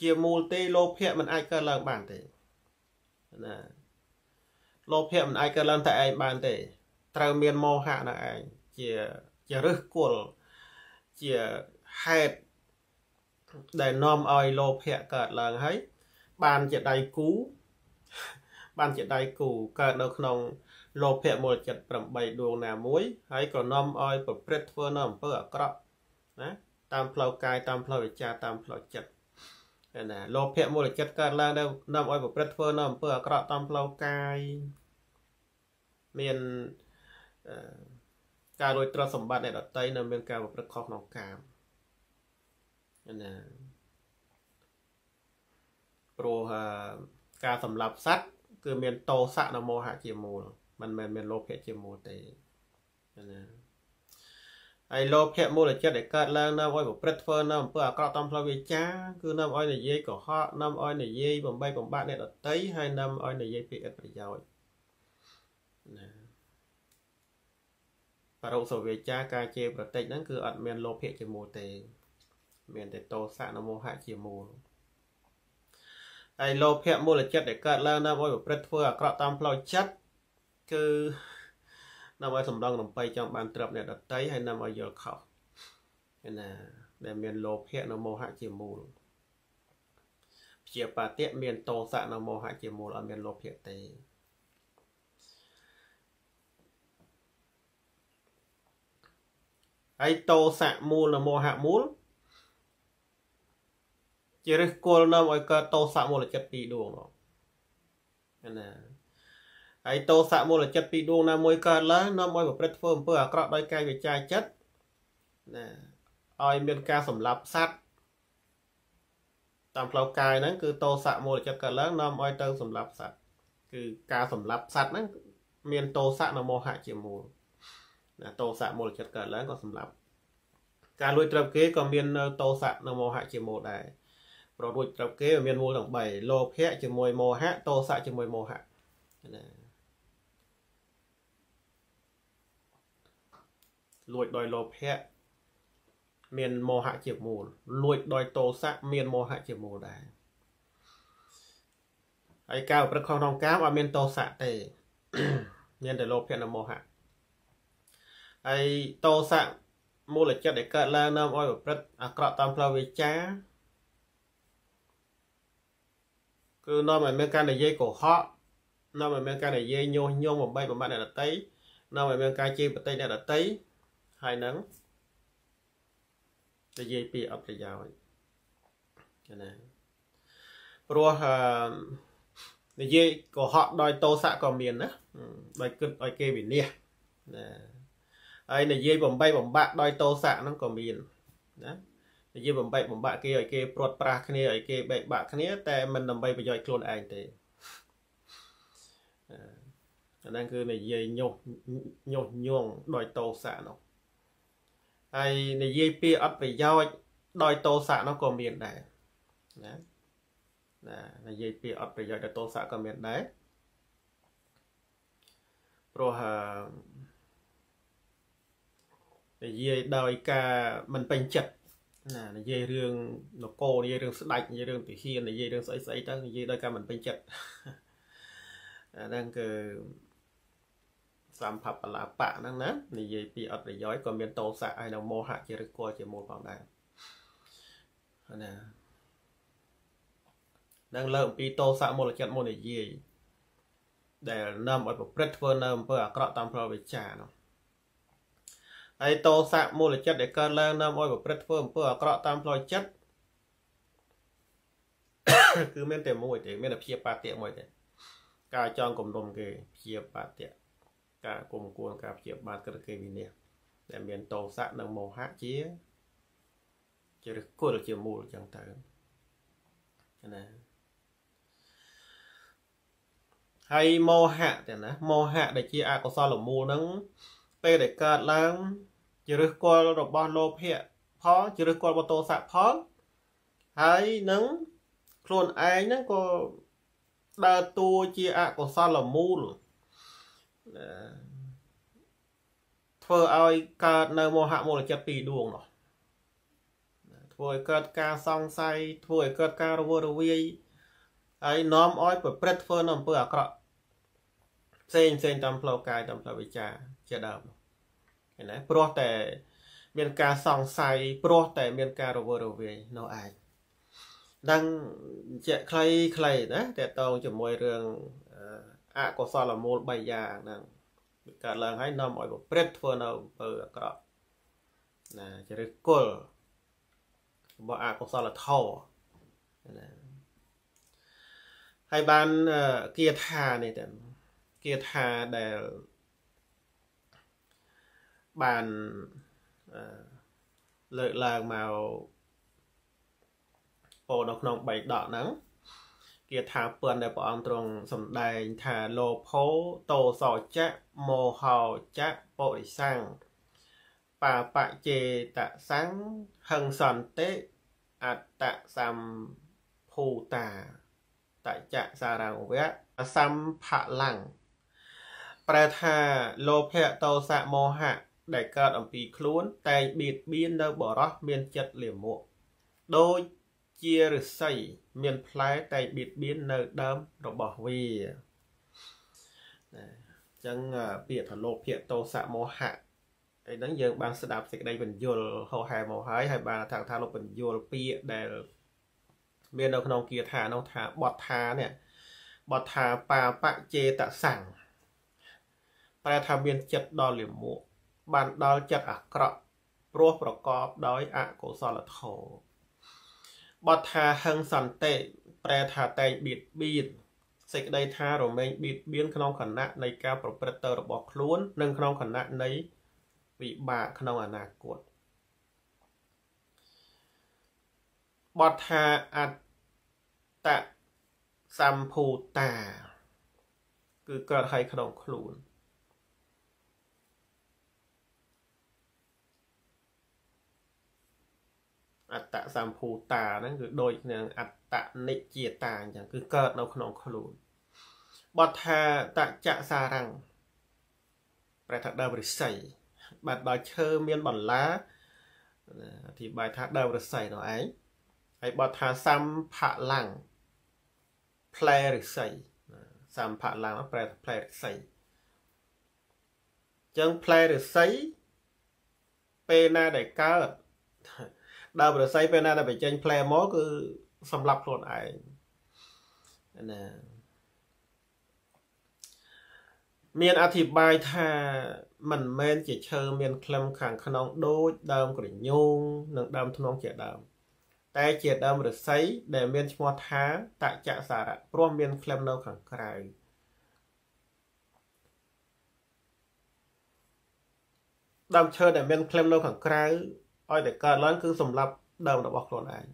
ជាមូលទេលោភៈมันអាចកើតឡើងបានទេណាលោភៈមិនអាចកើតឡើងតែឯងបានទេ ត្រូវមានមោហៈនៅឯងជាជារឹសគល់ជាហេតុដែលនាំឲ្យលោភៈកើតឡើងហើយបានជាដៃគូ បានជាដៃគូកើតនៅក្នុងលោភៈមូលចិត្ត8ដួងណាមួយហើយក៏នាំឲ្យប្រព្រឹត្តធ្វើនៅអំពើអាក្រក់ណាតាមផ្លូវកាយតាមផ្លូវវិជ្ជាតាមផ្លូវចិត្តណាលោភៈមូលចិត្តកើតឡើងដែលនាំឲ្យប្រព្រឹត្តធ្វើនៅអំពើអាក្រក់តាមផ្លូវកាយមានការលួចទ្រព្យសម្បត្តិអ្នកដតីនៅមានការប្រព្រឹត្តខុសក្នុងកាមណាព្រោះការសម្លាប់សត្វ គឺមានតោសៈនិងមោហៈជាមូលមិនមែនមានលោភៈជាមូលទេណាហើយលោភៈមូលចិត្តដែលកើតឡើងនាំឲ្យប្រព្រឹត្តធ្វើនៅអំពើអាក្រក់តាមផ្លូវវាចាគឺនាំឲ្យនិយាយកុហកនាំឲ្យនិយាយបំបីបំបាក់អ្នកដតីហើយនាំឲ្យនិយាយពីឥតប្រយោជន៍ណាបរោសវាចាការជេរប្រតិចហ្នឹងគឺអត់មានលោភៈជាមូលទេ មានតែតោសៈនិងមោហៈជាមូល ហើយលោភៈមូលចិត្តដែលកើតឡើងនាំឲ្យប្រព្រឹត្តធ្វើអាក្រក់តាមផ្លូវចិត្តគឺនាំឲ្យសម្ដងរំបីចង់បានទ្រព្យអ្នកដតីហើយនាំឲ្យយល់ខុសណាដែលមានលោភៈនិងមោហៈជាមូលជាបាតិមានតោសៈនិងមោហៈជាមូលអត់មានលោភៈទេហើយតោសៈមូលនិងមោហៈមូល ជាឫសគល់នាំឲ្យកើតតោសៈមូលចិត្តពីរដួងនោះណាហើយតោសៈមូលចិត្តពីរដួងណាមួយកើតឡើងនាំឲ្យប្រព្រឹត្តធ្វើអំពើអាក្រក់ដោយកាយវិចារចិត្តណាឲ្យមានការសម្លាប់សត្វតាមផ្លូវកាយហ្នឹងគឺតោសៈមូលចិត្តកើតឡើងនាំឲ្យទៅសម្លាប់សត្វគឺការសម្លាប់សត្វហ្នឹងមានតោសៈនិងមោហៈជាមូលណាតោសៈមូលចិត្តកើតឡើងក៏សម្លាប់ការលួចត្រឹមគេក៏មាននៅតោសៈនិងមោហៈជាមូលដែរ ប្ររួចត្រឹមគេមានមូលទាំង3លោភៈជាមួយមោហៈតោសៈជាមួយមោហៈណាលួចដោយលោភៈមានមោហៈជាមូលលួចដោយតោសៈមានមោហៈជាមូលដែរហើយការប្រព្រឹត្តខុសក្នុងកាមអត់មានតោសៈទេមានតែលោភៈនិងមោហៈហើយតោសៈមូលចិត្តដែលកើតឡើងនាំឲ្យប្រព្រឹត្តអាក្រក់តាមផ្លូវវាចា គឺនាំឲ្យមានការនិយាយកុហកនាំឲ្យមានការនិយាយញុះញង់បំបីបំបាត់អ្នកដតីនាំឲ្យមានការជេរប្រតិអ្នកដតីហើយនឹងនិយាយពីអត់ប្រយោជន៍ណាព្រោះនិយាយកុហកដោយតោសៈក៏មានណាដោយគិតឲ្យគេវិនិច្ឆ័យណាហើយនិយាយបំបីបំបាក់ដោយតោសៈហ្នឹងក៏មានណា និយាយបំបែកបំបាក់គេឲ្យគេព្រាត់ប្រាសគ្នាឲ្យគេបែកបាក់គ្នា តែមិនដើម្បីប្រយោជន៍ខ្លួនឯងទេអាហ្នឹងគឺនិយាយញុះញុះញង់ដោយតោសៈនោះហើយនិយាយពីអត់ប្រយោជន៍ដោយតោសៈនោះក៏មានដែរណាណានិយាយពីអត់ប្រយោជន៍ដោយតោសៈក៏មានដែរព្រោះនិយាយដោយការមិនពេញចិត្ត ណានិយាយរឿងនគរនិយាយរឿងស្ដេចនិយាយរឿងទាហាននិយាយរឿងស្អីស្អីទៅនិយាយដោយការមិនពេញចិត្តអាហ្នឹងគឺសម្ភបលាបៈហ្នឹងណានិយាយពីអត់ប្រយោជន៍ក៏មានតោសៈហើយនៅមោហៈជាឫសគល់ជាមូលផងដែរណានឹងលើអំពីតោសៈមូលចិត្តមុននិយាយដែលនាំឲ្យប្រព្រឹត្តធ្វើនៅអំពើអាក្រក់តាមផ្លូវវិចារនោះ ហើយតោសៈមូលចិត្តដែលកើតឡើងនាំឲ្យប្រព្រឹត្តធ្វើអំពើអាក្រក់តាមផ្លូវចិត្តគឺមានតែមួយទេមានតែព្យាបាទៈមួយទេការចងគំនុំគេព្យាបាទៈការគុំគួនការព្យាបាទក្រឹតគេវិនិច្ឆ័យដែលមានតោសៈនិងមោហៈជាជាឫសគល់ជាមូលចឹងទៅណាហើយមោហៈទេណាមោហៈដែលជាអកុសលមូលហ្នឹងពេលដែលកើតឡើង ជាឫសគល់របស់លោភៈផលជាឫសគល់បតោសៈផលហើយនឹងខ្លួនឯងហ្នឹងក៏ដើរតួជាអកុសលមូលធ្វើឲ្យកើតនៅមោហៈមូលចិត្តពីរដួងនោះធ្វើឲ្យកើតការសង្ស័យធ្វើឲ្យកើតការរវើរវាយហើយនាំឲ្យប្រព្រឹត្តធ្វើនៅអំពើអាក្រក់ផ្សេងផ្សេងតាមផ្លូវកាយតាមផ្លូវវិចារជាដើមឃើញ ណាព្រោះតែ មានការសង្ស័យព្រោះតែមានការរវើរវាយនោះឯងដឹងជាក់ខ្លីខ្លីណាតើតងជាមួយរឿងអកុសលមូល3យ៉ាងហ្នឹងកើតឡើងហើយនាំឲ្យប្រព្រឹត្តធ្វើនៅអំពើអាក្រក់ណាជាឫសគល់របស់អកុសលធម៌ណាហើយបានគាថានេះទៅគាថាដែល បានលើកឡើងមកពោនៅក្នុងបៃដកហ្នឹងគាថាពឿនដែលព្រះអង្គទ្រង់សម្ដែងថាលោភោតោសោចៈមោហោចៈបរិសੰងបាបចេតសੰងហឹងសន្តិអត្តសម្ភូតាតចៈសារង្វៈសម្ផលੰប្រែថាលោភៈតោសៈមោហៈ ដែលកើតអំពីខ្លួនតែងបៀតបៀននៅបរោះមានចិត្តលាមកដូចជាឫស្សីមានផ្លែតែបៀតបៀននៅដើមរបស់វាណាអញ្ចឹងពាក្យថាលោភៈតោសៈមោហៈអីហ្នឹងយើងបានស្ដាប់សេចក្តីបញ្យលហោហែមកហើយហើយបានថាថាលោកបញ្យលពាក្យដែលមាននៅក្នុងគាថានោះថាបទថានេះបទថាបាបចេតសੰងប្រែថាមានចិត្តដល់លាមក បានដល់ចិត្តអាក្រក់ព្រោះប្រកបដោយអកុសលធម៌បទថាហឹងសន្តិប្រែថាតែងបៀតបៀនសេចក្តីថារមែងបៀតបៀនក្នុងគណៈនៃការប្រព្រឹត្តទៅរបស់ខ្លួន និងក្នុងគណៈនៃវិបាកក្នុងអនាគតបទថាអត្តសម្ភូតា គឺកើតឲ្យក្នុងខ្លួន អត្តសម្ភូតាហ្នឹងគឺដូចនឹងអត្តនិជាតាអញ្ចឹងគឺកើតនៅក្នុងខ្លួនបទថាតចៈសារੰងប្រែថាដើមរិស័យបាទដល់ឈើមានបន្លាអធិប្បាយថាដើមរិស័យនោះឯងហើយបទថាសម្ផលੰងផ្លែរិស័យសម្ផលੰងប្រែថាផ្លែរិស័យចឹងផ្លែរិស័យពេលណាដែលកើត ដើមរស័យពេលណាដែលបញ្ចេញផ្លែមកគឺសម្រាប់ខ្លួនឯងណាមានអធិប្បាយថាមិនមែនជាឈើមានក្លឹមខាងក្នុងដូចដើមក្រញូងនិងដើមធ្នងជាដើម តែជាដើមរស័យដែលមានឈ្មោះថាតចសារៈព្រោះមានក្លឹមនៅខាងក្រៅដើមឈើដែលមានក្លឹមនៅខាងក្រៅ ឲ្យតែកើតឡើងគឺសម្រាប់ដើមរបស់ខ្លួនឯង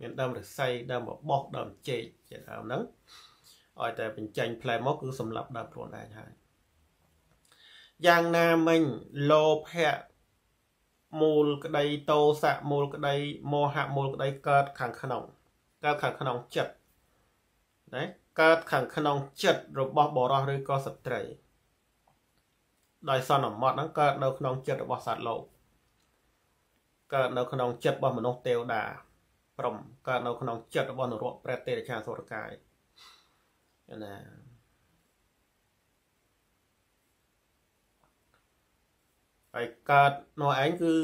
មានដើមរស័យដើមបបោះដើមចេកជាដើមហ្នឹងឲ្យតែបញ្ចេញផ្លែមកគឺសម្រាប់ដើមខ្លួនឯងហើយយ៉ាងណាមិញលោភៈមូលក្តីតោសៈមូលក្តីមោហៈមូលក្តីកើតខាងក្នុងកើតខាងក្នុងចិត្តណាកើតខាងក្នុងចិត្តរបស់បរោះឬក៏ស្ត្រីដោយសន្មត់ហ្នឹងកើតនៅក្នុងចិត្តរបស់សត្វលោក កើតនៅក្នុងចិត្តរបស់មនុស្សទេវតាព្រមកើតនៅក្នុងចិត្តរបស់នរកប្រែតទេរឆាសុរកាយណាហើយកើតនោះឯងគឺ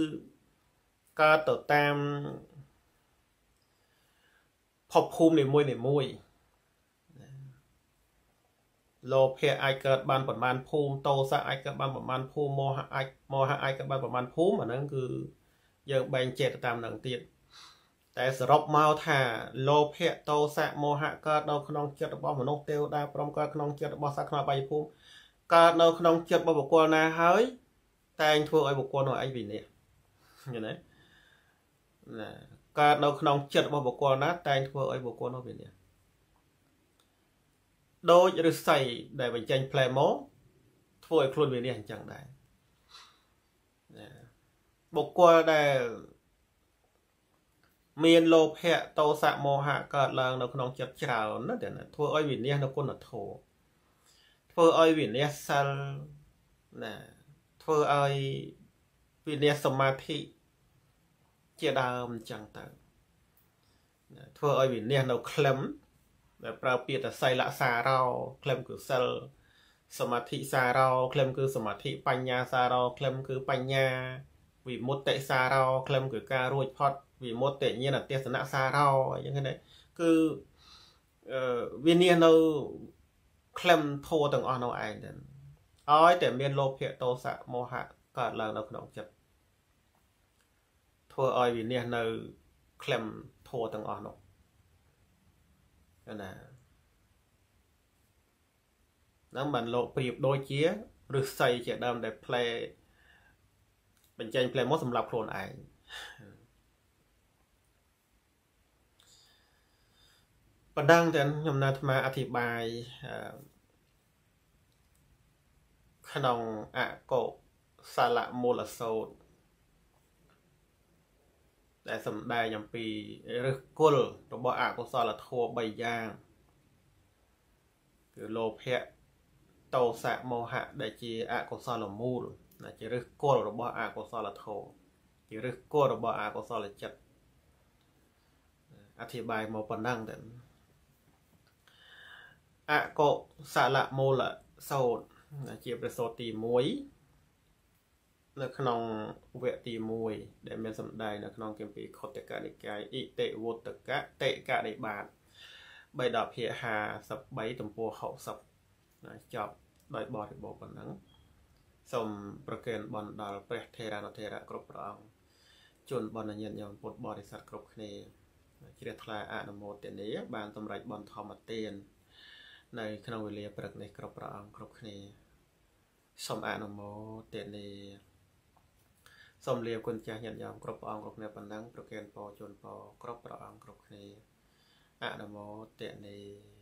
កើតទៅតាមភពភូមិនីមួយនីមួយលោភៈអាចកើតបានប្រមាណភូមិតោសៈអាចកើតបានប្រមាណភូមិមោហៈអាចមោហៈអាចកើតបានប្រមាណភូមិអាហ្នឹងគឺ យើងបែងចែកទៅតាមនឹងទៀតតែសរុបមកថាលោភៈតោសៈមោហៈកើតនៅក្នុងចិត្តរបស់មនុស្សទេវតាព្រមកើតក្នុងចិត្តរបស់សត្វក្នុងបាយភូមិកើតនៅក្នុងចិត្តរបស់បុគ្គលណាហើយតែងធ្វើឲ្យបុគ្គលនោះឯងវិនិច្ឆ័យឃើញទេណាកើតនៅក្នុងចិត្តរបស់បុគ្គលណា តែងធ្វើឲ្យបុគ្គលនោះវិនិច្ឆ័យដូចឫស្សីដែលបញ្ចេញផ្លែមកធ្វើឲ្យខ្លួនវិនិច្ឆ័យអញ្ចឹងដែរ បុគ្គលដែលមានលោភៈតោសៈមោហៈកើតឡើងនៅក្នុងចិត្តច្រើនណាស់តែធ្វើឲ្យវិនិច្ឆ័យនៅគុណធម៌ធ្វើឲ្យវិនិច្ឆ័យសិលណាធ្វើឲ្យវិនិច្ឆ័យសមាធិជាដើមអញ្ចឹងទៅធ្វើឲ្យវិនិច្ឆ័យនៅក្លឹមដែលប្រើពាក្យតសៃលសារោក្លឹមគឺសិលសមាធិសារោក្លឹមគឺសមាធិបញ្ញាសារោក្លឹមគឺបញ្ញា វិមុតតិសារោក្លឹមគឺការរួចផុតវិមុតតិញាណទេសនៈសារោអញ្ចឹងហ្នឹងគឺអឺវានេះនៅក្លឹមធោទាំងអស់នៅឯងទៅឲ្យតែមានលោភៈតោសៈមោហៈកើតឡើងនៅក្នុងចិត្តធ្វើឲ្យវិនិច្ឆ័យនៅក្លឹមធោទាំងអស់នោះណាហ្នឹងបានលោកប្រៀបដូចជាឫស្សីជាដើមដែលផ្លែ បញ្ចេញផ្លែមកសម្រាប់ខ្លួនឯងបណ្ដឹងតែខ្ញុំណាអាត្មាអធិប្បាយក្នុងអកុសលមូលសោតដែលសំដែងអំពីឫសគល់របស់អកុសលធម៌3យ៉ាងគឺលោភៈតោសៈមោហៈដែលជាអកុសលមូល ដែលជាឫសគល់របស់អកុសលធម៌ជាឫសគល់របស់អកុសលចិត្តអធិប្បាយមកប៉ុណ្ណឹងទៅអកុសលមូលសោតជាប្រសូតទី1នៅក្នុងវគ្គទី1ដែលមានសម្ដែងនៅក្នុងគម្ពីរខុទ្ទកនិកាយអិតិវុត្តកៈតេកនិបាត3ដល់ភាគ53ទំព័រ60ណាចប់ដោយបរិបូរណ៍ប៉ុណ្ណឹង សូមប្រគេនបន់ដល់ព្រះថេរានុថេរៈគ្រប់ព្រះអង្គជូនបន់ញាតិញោមពុទ្ធបរិស័ទគ្រប់គ្នាជ្រះថ្លាអនុមោទនាបានសម្រេចបន់ធម្មទាននៅ ក្នុងវេលាព្រឹកនេះគ្រប់ព្រះអង្គគ្រប់គ្នាសូមអនុមោទនាសូមលាគុណចាស់ញាតិញោមគ្រប់ព្រះអង្គគ្រប់គ្នាប៉ុណ្ណឹងប្រគេនពរជូនពរគ្រប់ព្រះអង្គគ្រប់គ្នាអនុមោទនា